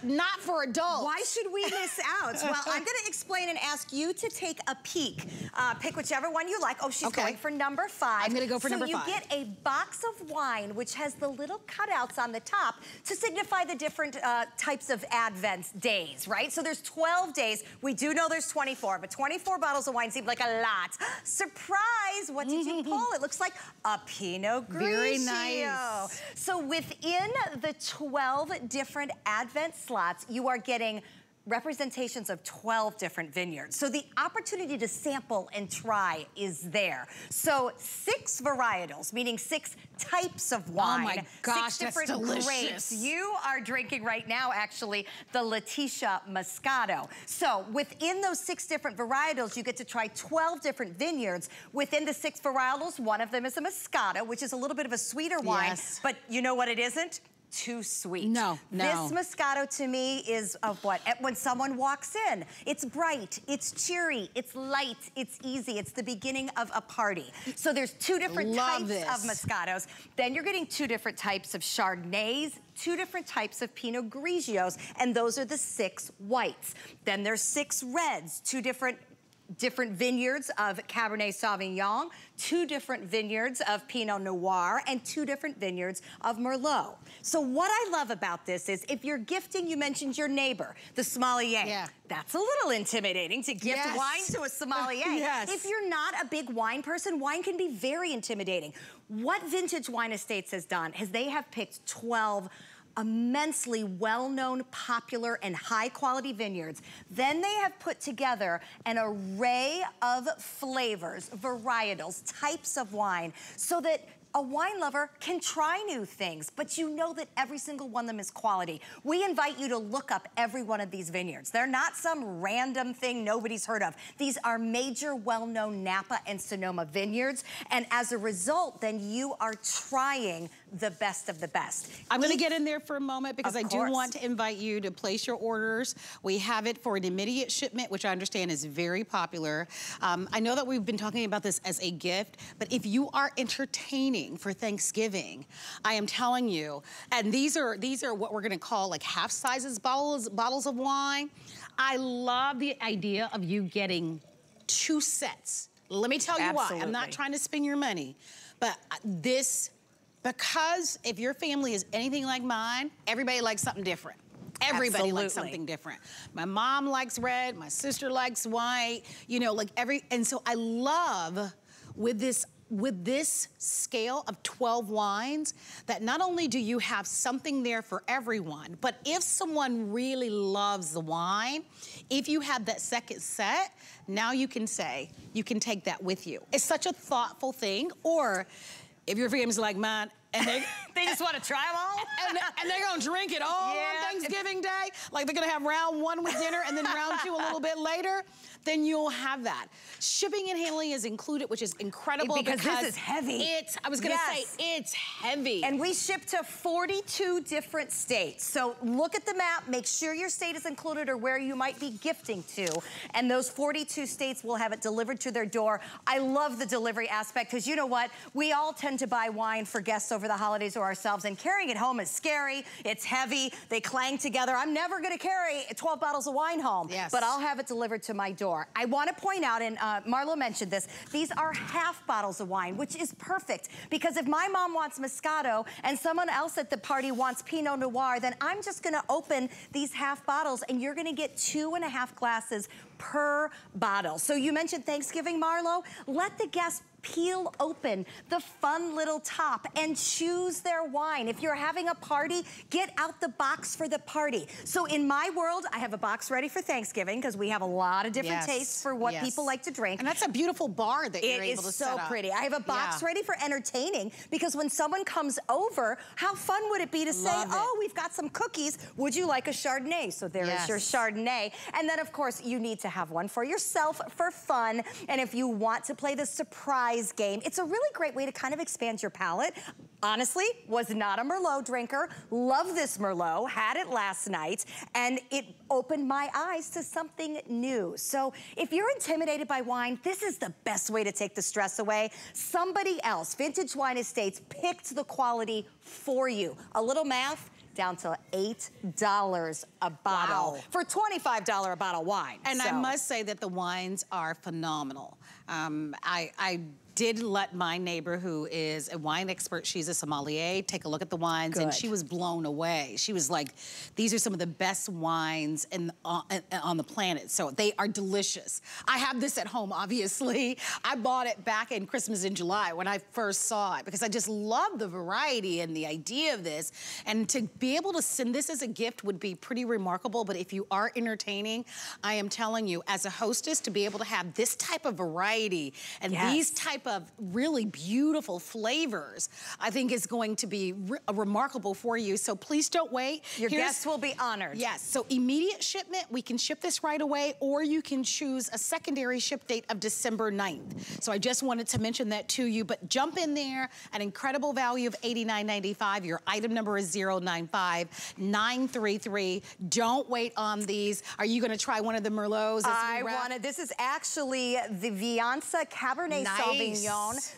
*laughs* not for adults. Why should we miss out? well, I'm going to explain and ask you to take a peek. Uh, pick whichever one you like. Oh, she's Okay. going for number five. I'm gonna go for so number five. So you get a box of wine, which has the little cutouts on the top to signify the different uh, types of Advent days, right? So there's 12 days. We do know there's 24, but 24 bottles of wine seem like a lot. Surprise! What did you pull? It looks like a Pinot *laughs* Grigio. Very nice. So within the 12 different Advent slots, you are getting representations of 12 different vineyards. So the opportunity to sample and try is there. So six varietals, meaning six types of wine. Oh my gosh, six that's different delicious. grapes. You are drinking right now, actually, the Laetitia Moscato. So within those six different varietals, you get to try 12 different vineyards. Within the six varietals, one of them is a Moscato, which is a little bit of a sweeter wine. Yes. But you know what it isn't? Too sweet. No, no. This Moscato to me is of what? When someone walks in, it's bright, it's cheery, it's light, it's easy. It's the beginning of a party. So there's two different Love types this. of Moscatos. Then you're getting two different types of Chardonnays, two different types of Pinot Grigios, and those are the six whites. Then there's six reds, two different different vineyards of Cabernet Sauvignon, two different vineyards of Pinot Noir, and two different vineyards of Merlot. So what I love about this is if you're gifting, you mentioned your neighbor, the sommelier. Yeah. That's a little intimidating to gift Yes. wine to a sommelier. *laughs* Yes. If you're not a big wine person, wine can be very intimidating. What Vintage Wine Estates has done is they have picked 12 immensely well-known, popular, and high-quality vineyards. Then they have put together an array of flavors, varietals, types of wine, so that a wine lover can try new things, but you know that every single one of them is quality. We invite you to look up every one of these vineyards. They're not some random thing nobody's heard of. These are major, well-known Napa and Sonoma vineyards, and as a result, then you are trying the best of the best. I'm gonna get in there for a moment because I do want to invite you to place your orders. We have it for an immediate shipment, which I understand is very popular. Um, I know that we've been talking about this as a gift, but if you are entertaining for Thanksgiving, I am telling you, and these are these are what we're gonna call like half sizes bottles bottles of wine. I love the idea of you getting two sets. Let me tell you why. I'm not trying to spend your money, but uh, this because if your family is anything like mine, everybody likes something different. Everybody likes something different. My mom likes red, my sister likes white, you know, like every, and so I love with this with this scale of 12 wines that not only do you have something there for everyone, but if someone really loves the wine, if you have that second set, now you can say, you can take that with you. It's such a thoughtful thing. Or if your family's like mine, and they, *laughs* They just want to try them all? *laughs* and, and they're gonna drink it all Yeah. on Thanksgiving Day. Like they're gonna have round one with dinner and then round two a little bit later. Then you'll have that. Shipping and handling is included, which is incredible Because this is heavy. It's. I was gonna Yes. say it's heavy. And we ship to 42 different states. So look at the map, make sure your state is included or where you might be gifting to. And those 42 states will have it delivered to their door. I love the delivery aspect because you know what? We all tend to buy wine for guests over the holidays or ourselves and carrying it home is scary. It's heavy. They clang together. I'm never going to carry 12 bottles of wine home. Yes. But I'll have it delivered to my door. I want to point out, and uh, Marlo mentioned this, these are half bottles of wine, which is perfect because if my mom wants Moscato and someone else at the party wants Pinot Noir, then I'm just going to open these half bottles and you're going to get two and a half glasses per bottle. So you mentioned Thanksgiving, Marlo. Let the guests peel open the fun little top and choose their wine. If you're having a party, get out the box for the party. So in my world, I have a box ready for Thanksgiving because we have a lot of different Yes, tastes for what yes. people like to drink. and that's a beautiful bar that It you're able to so set up. It is so pretty. I have a box Yeah. ready for entertaining because when someone comes over, how fun would it be to say, it. oh, we've got some cookies. Would you like a Chardonnay? So there is Yes. your Chardonnay. And then, of course, you need to to have one for yourself for fun. And if you want to play the surprise game, it's a really great way to kind of expand your palate. Honestly, was not a Merlot drinker. Love this Merlot, had it last night, and it opened my eyes to something new. So if you're intimidated by wine, this is the best way to take the stress away. Somebody else, Vintage Wine Estates, picked the quality for you. A little math, down to $8 a bottle Wow. for $25 a bottle wine. And I must say that the wines are phenomenal. Um, I, I did let my neighbor, who is a wine expert, she's a sommelier, take a look at the wines, and she was blown away. She was like, "These are some of the best wines in, on, uh, uh, on the planet." So they are delicious. I have this at home, obviously. I bought it back in Christmas in July when I first saw it because I just love the variety and the idea of this. And to be able to send this as a gift would be pretty remarkable. But if you are entertaining, I am telling you, as a hostess, to be able to have this type of variety and these Yes. Type of really beautiful flavors, I think is going to be re- uh, remarkable for you. So please don't wait. Your Here's- guests will be honored. Yes, so immediate shipment, we can ship this right away, or you can choose a secondary ship date of December 9th. So I just wanted to mention that to you, but jump in there, an incredible value of $89.95. Your item number is 095933. Don't wait on these. Are you gonna try one of the Merlots? I wanted, this is actually the Viansa Cabernet Nice. Sauvignon.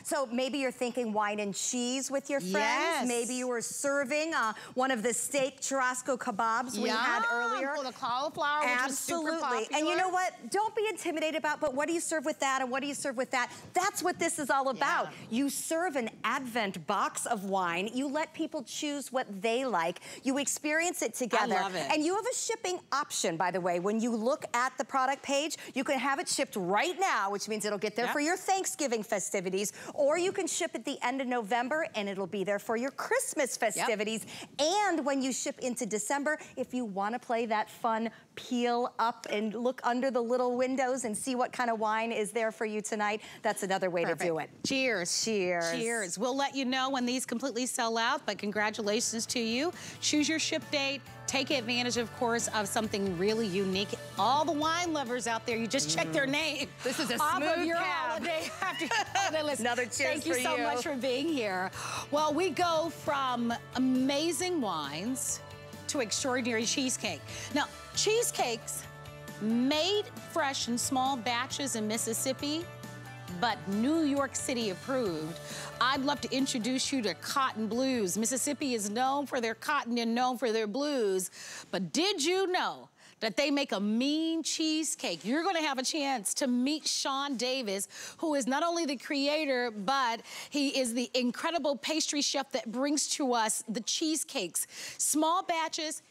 So maybe you're thinking wine and cheese with your friends. Yes. Maybe you were serving uh, one of the steak churrasco kebabs we had earlier. Or the cauliflower, Absolutely. And you know what? Don't be intimidated about, but what do you serve with that and what do you serve with that? That's what this is all about. Yeah. You serve an advent box of wine. You let people choose what they like. You experience it together. I love it. And you have a shipping option, by the way. When you look at the product page, you can have it shipped right now, which means it'll get there Yep. for your Thanksgiving festivities, or you can ship at the end of November and it'll be there for your Christmas festivities. And when you ship into December, if you want to play that fun peel up and look under the little windows and see what kind of wine is there for you tonight, that's another way to do it. Cheers. Cheers. Cheers. We'll let you know when these completely sell out, but congratulations to you. Choose your ship date. Take advantage, of course, of something really unique. All the wine lovers out there, you just check their name. Mm. This is a off of your cab. holiday *laughs* after holiday list. Another cheers Thank you for so you. much for being here. Well, we go from amazing wines to extraordinary cheesecake. Now, cheesecakes made fresh in small batches in Mississippi but New York City approved. I'd love to introduce you to Cotton Blues. Mississippi is known for their cotton and known for their blues. But did you know that they make a mean cheesecake? You're gonna have a chance to meet Sean Davis, who is not only the creator, but he is the incredible pastry chef that brings to us the cheesecakes. Small batches,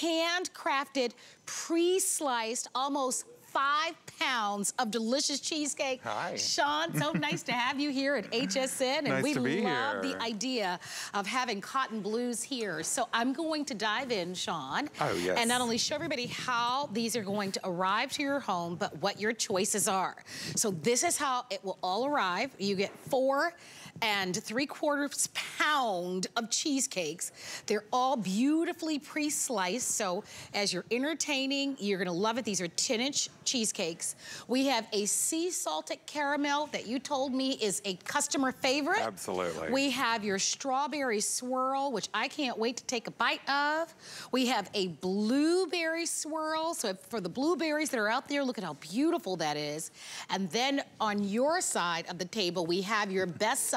handcrafted, pre-sliced, almost five pounds of delicious cheesecake. Hi. Sean, so *laughs* nice to have you here at HSN. And Nice we to be love here. the idea of having cotton blues here. So I'm going to dive in, Sean. Oh, yes. And not only show everybody how these are going to arrive to your home, but what your choices are. So this is how it will all arrive. You get four and three quarters pound of cheesecakes. They're all beautifully pre-sliced. So as you're entertaining, you're gonna love it. These are 10 inch cheesecakes. We have a sea salted caramel that you told me is a customer favorite. Absolutely. We have your strawberry swirl, which I can't wait to take a bite of. We have a blueberry swirl. So for the blueberries that are out there, look at how beautiful that is. And then on your side of the table, we have your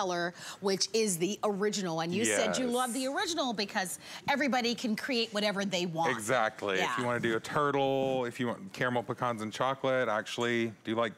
bestseller, which is the original. And you said you love the original because everybody can create whatever they want. Exactly. Yeah. If you want to do a turtle, if you want caramel pecans and chocolate, actually, do you like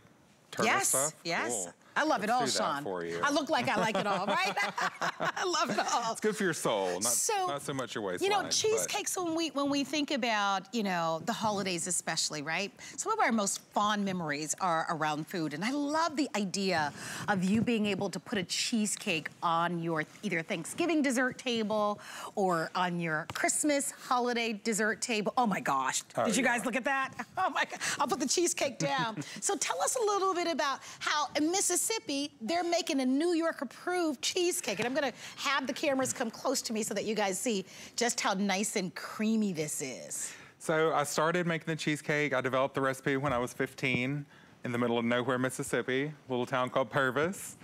turtle yes, stuff? yes. Cool. I love it Let's all, do that Sean. for you. I look like I like it all, *laughs* right? *laughs* I love it all. It's good for your soul, not So, not so much your waistline. You know, but- cheesecakes when we when we think about, you know, the holidays especially, right? Some of our most fond memories are around food. And I love the idea of you being able to put a cheesecake on your either Thanksgiving dessert table or on your Christmas holiday dessert table. Oh my gosh. Oh, Did you yeah. guys look at that? *laughs* Oh my god. I'll put the cheesecake down. so tell us a little bit about how in Mississippi they're making a New York approved cheesecake. And I'm gonna have the cameras come close to me so that you guys see just how nice and creamy this is. So I started making the cheesecake. I developed the recipe when I was 15 in the middle of nowhere, Mississippi, a little town called Purvis.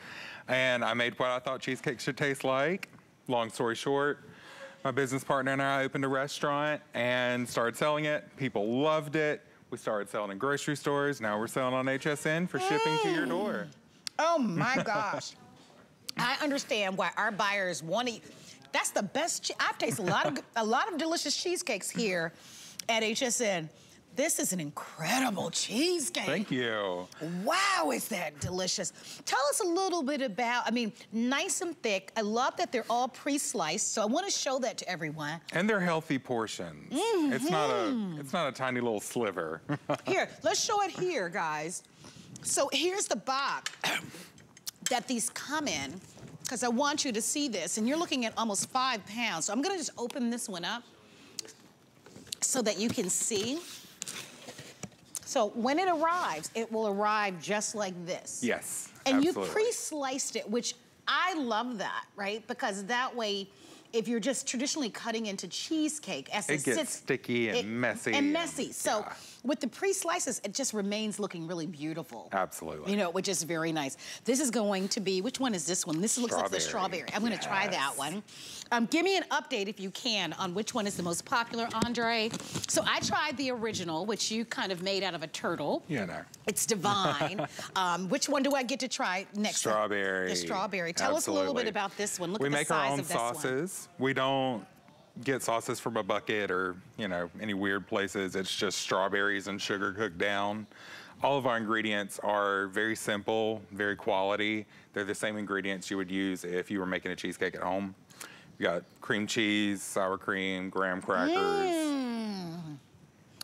And I made what I thought cheesecake should taste like. Long story short, my business partner and I opened a restaurant and started selling it. People loved it. We started selling in grocery stores. Now we're selling on HSN for shipping to your door. Oh my gosh. *laughs* I understand why our buyers want to. That's the best. I've tasted a lot of a lot of delicious cheesecakes here at HSN. This is an incredible cheesecake. Thank you. Wow, is that delicious. Tell us a little bit about, I mean, nice and thick. I love that they're all pre-sliced, so I want to show that to everyone. And they're healthy portions. It's not a mm-hmm. it's not a tiny little sliver. *laughs* Here, let's show it here, guys. So here's the box that these come in, because I want you to see this, and you're looking at almost five pounds. So I'm gonna just open this one up so that you can see. So when it arrives, it will arrive just like this. yes. And you pre-sliced it, which I love that, right? Because that way, if you're just traditionally cutting into cheesecake, as it, It gets sits, sticky and messy and and- messy. So yeah. With the pre-slices, it just remains looking really beautiful. Absolutely. You know, which is very nice. This is going to be, which one is this one? This looks like the Strawberry. I'm gonna try that one. Um, give me an update if you can on which one is the most popular, Andre. So I tried the original, which you kind of made out of a turtle. You know. It's divine. *laughs* um, which one do I get to try next? Strawberry. The strawberry. Tell us a little bit about this one. Look we at the make size our own of this one. sauces. We don't get sauces from a bucket or, you know, any weird places. It's just strawberries and sugar cooked down. All of our ingredients are very simple, very quality. They're the same ingredients you would use if you were making a cheesecake at home. You got cream cheese, sour cream, graham crackers. Mm.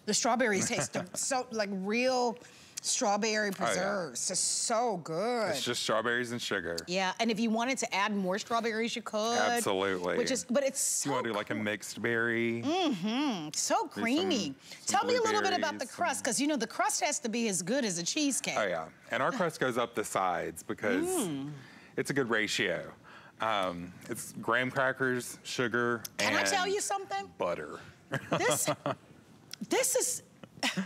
The strawberries taste *laughs* so like real strawberry Oh, yeah. preserves. It's so good. It's just strawberries and sugar. yeah, and if you wanted to add more strawberries, you could. Absolutely. Which is, but it's so you want to do like a mixed berry? Mm, hmm. so creamy. some Tell me a little bit about the crust, because you know the crust has to be as good as a cheesecake. Oh yeah, and our crust goes up the sides because Mm. it's a good ratio. Um, it's graham crackers, sugar, Can and I tell you something? butter. This, *laughs* this is, *laughs*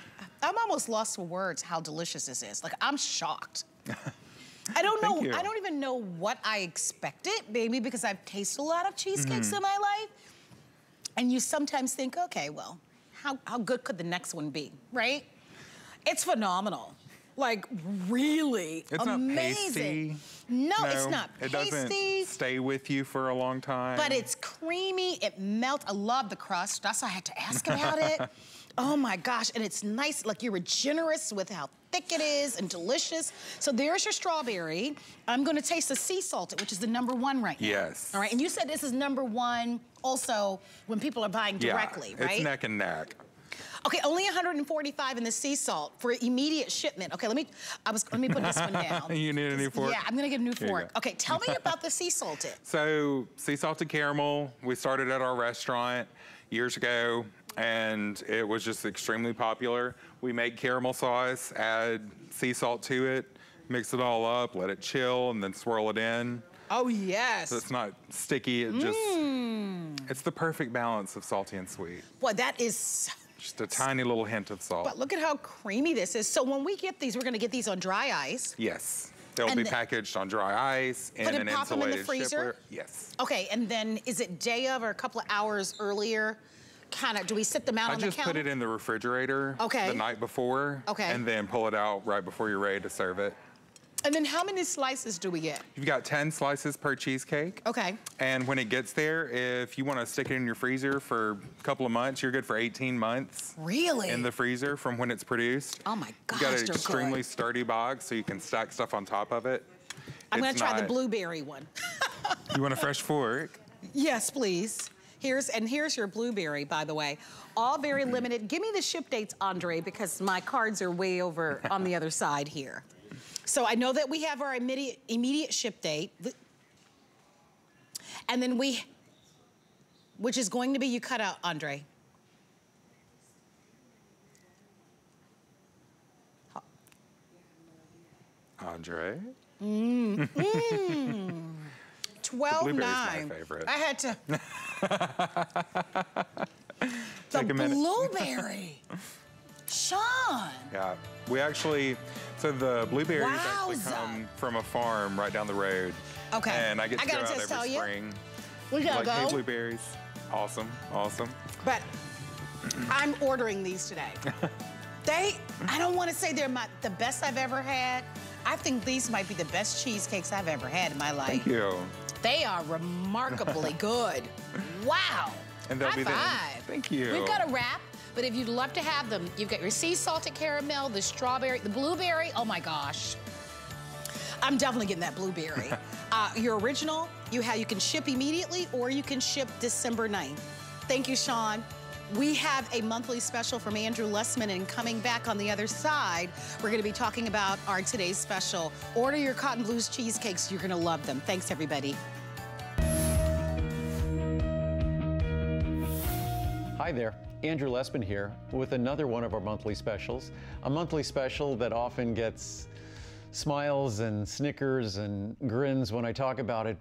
I'm almost lost for words how delicious this is. Like, I'm shocked. *laughs* I don't know, I don't even know what I expected, maybe because I've tasted a lot of cheesecakes Mhm. in my life. And you sometimes think, okay, well, how, how good could the next one be, right? It's phenomenal. Like, really It's not amazing. pasty. No, it's not It doesn't stay with you for a long time. But it's creamy, it melts. I love the crust. That's why I had to ask about it. *laughs* Oh my gosh, and it's nice, like you were generous with how thick it is and delicious. So there's your strawberry. I'm gonna taste the sea salted, which is the number one right now. Yes. All right, and you said this is number one also when people are buying directly, yeah, right? It's neck and neck. Okay, only 145 in the sea salt for immediate shipment. Okay, let me, I was, let me put this one *laughs* down. you need a new fork? Yeah, I'm gonna get a new fork. Okay, tell me about the sea salted. *laughs* So, sea salted caramel, we started at our restaurant years ago, and it was just extremely popular. We make caramel sauce, add sea salt to it, mix it all up, let it chill, and then swirl it in. Oh yes. So it's not sticky, it just, Mm. it's the perfect balance of salty and sweet. Boy, that is Just a tiny little hint of salt. But look at how creamy this is. So when we get these, we're gonna get these on dry ice. Yes. They'll And be packaged on dry ice in an pop 'em in the freezer? shipware. Yes. Okay, and then is it day of or a couple of hours earlier? Kind of, do we sit them out I on just the counter? put it in the refrigerator Okay. the night before. Okay. And then pull it out right before you're ready to serve it. And then how many slices do we get? You've got 10 slices per cheesecake. Okay. And when it gets there, if you want to stick it in your freezer for a couple of months, you're good for 18 months. Really? In the freezer from when it's produced. Oh my gosh, You've got an extremely good. sturdy box so you can stack stuff on top of it. I'm gonna It's try the blueberry one. You want a fresh fork? *laughs* Yes, please. Here's and here's your blueberry, by the way. All very Mm-hmm. limited. Give me the ship dates, Andre, because my cards are way over on the other side here. So I know that we have our immediate immediate ship date. And then we which is going to be you cut out, Andre. Andre? Mm, mm. *laughs* 12 blueberry's my 9. favorite. I had to *laughs* The take a minute. blueberry. Sean. Yeah, we actually, so the blueberries actually come from a farm right down the road. Okay. And I get I to go out every tell you, spring. We gotta like, hey, blueberries. Awesome, awesome. But I'm ordering these today. *laughs* They, I don't want to say they're my, the best I've ever had. I think these might be the best cheesecakes I've ever had in my life. Thank you. They are remarkably *laughs* good. Wow. And they'll High be there. five. Thank you. We've got a wrap, but if you'd love to have them, you've got your sea salted caramel, the strawberry, the blueberry. Oh my gosh. I'm definitely getting that blueberry. *laughs* uh, your original, you have you can ship immediately or you can ship December 9th. Thank you, Sean. We have a monthly special from Andrew Lessman, and coming back on the other side, we're going to be talking about our today's special. Order your Cotton Blues cheesecakes. You're going to love them. Thanks, everybody. Hi there, Andrew Lessman here with another one of our monthly specials. A monthly special that often gets smiles and snickers and grins when I talk about it,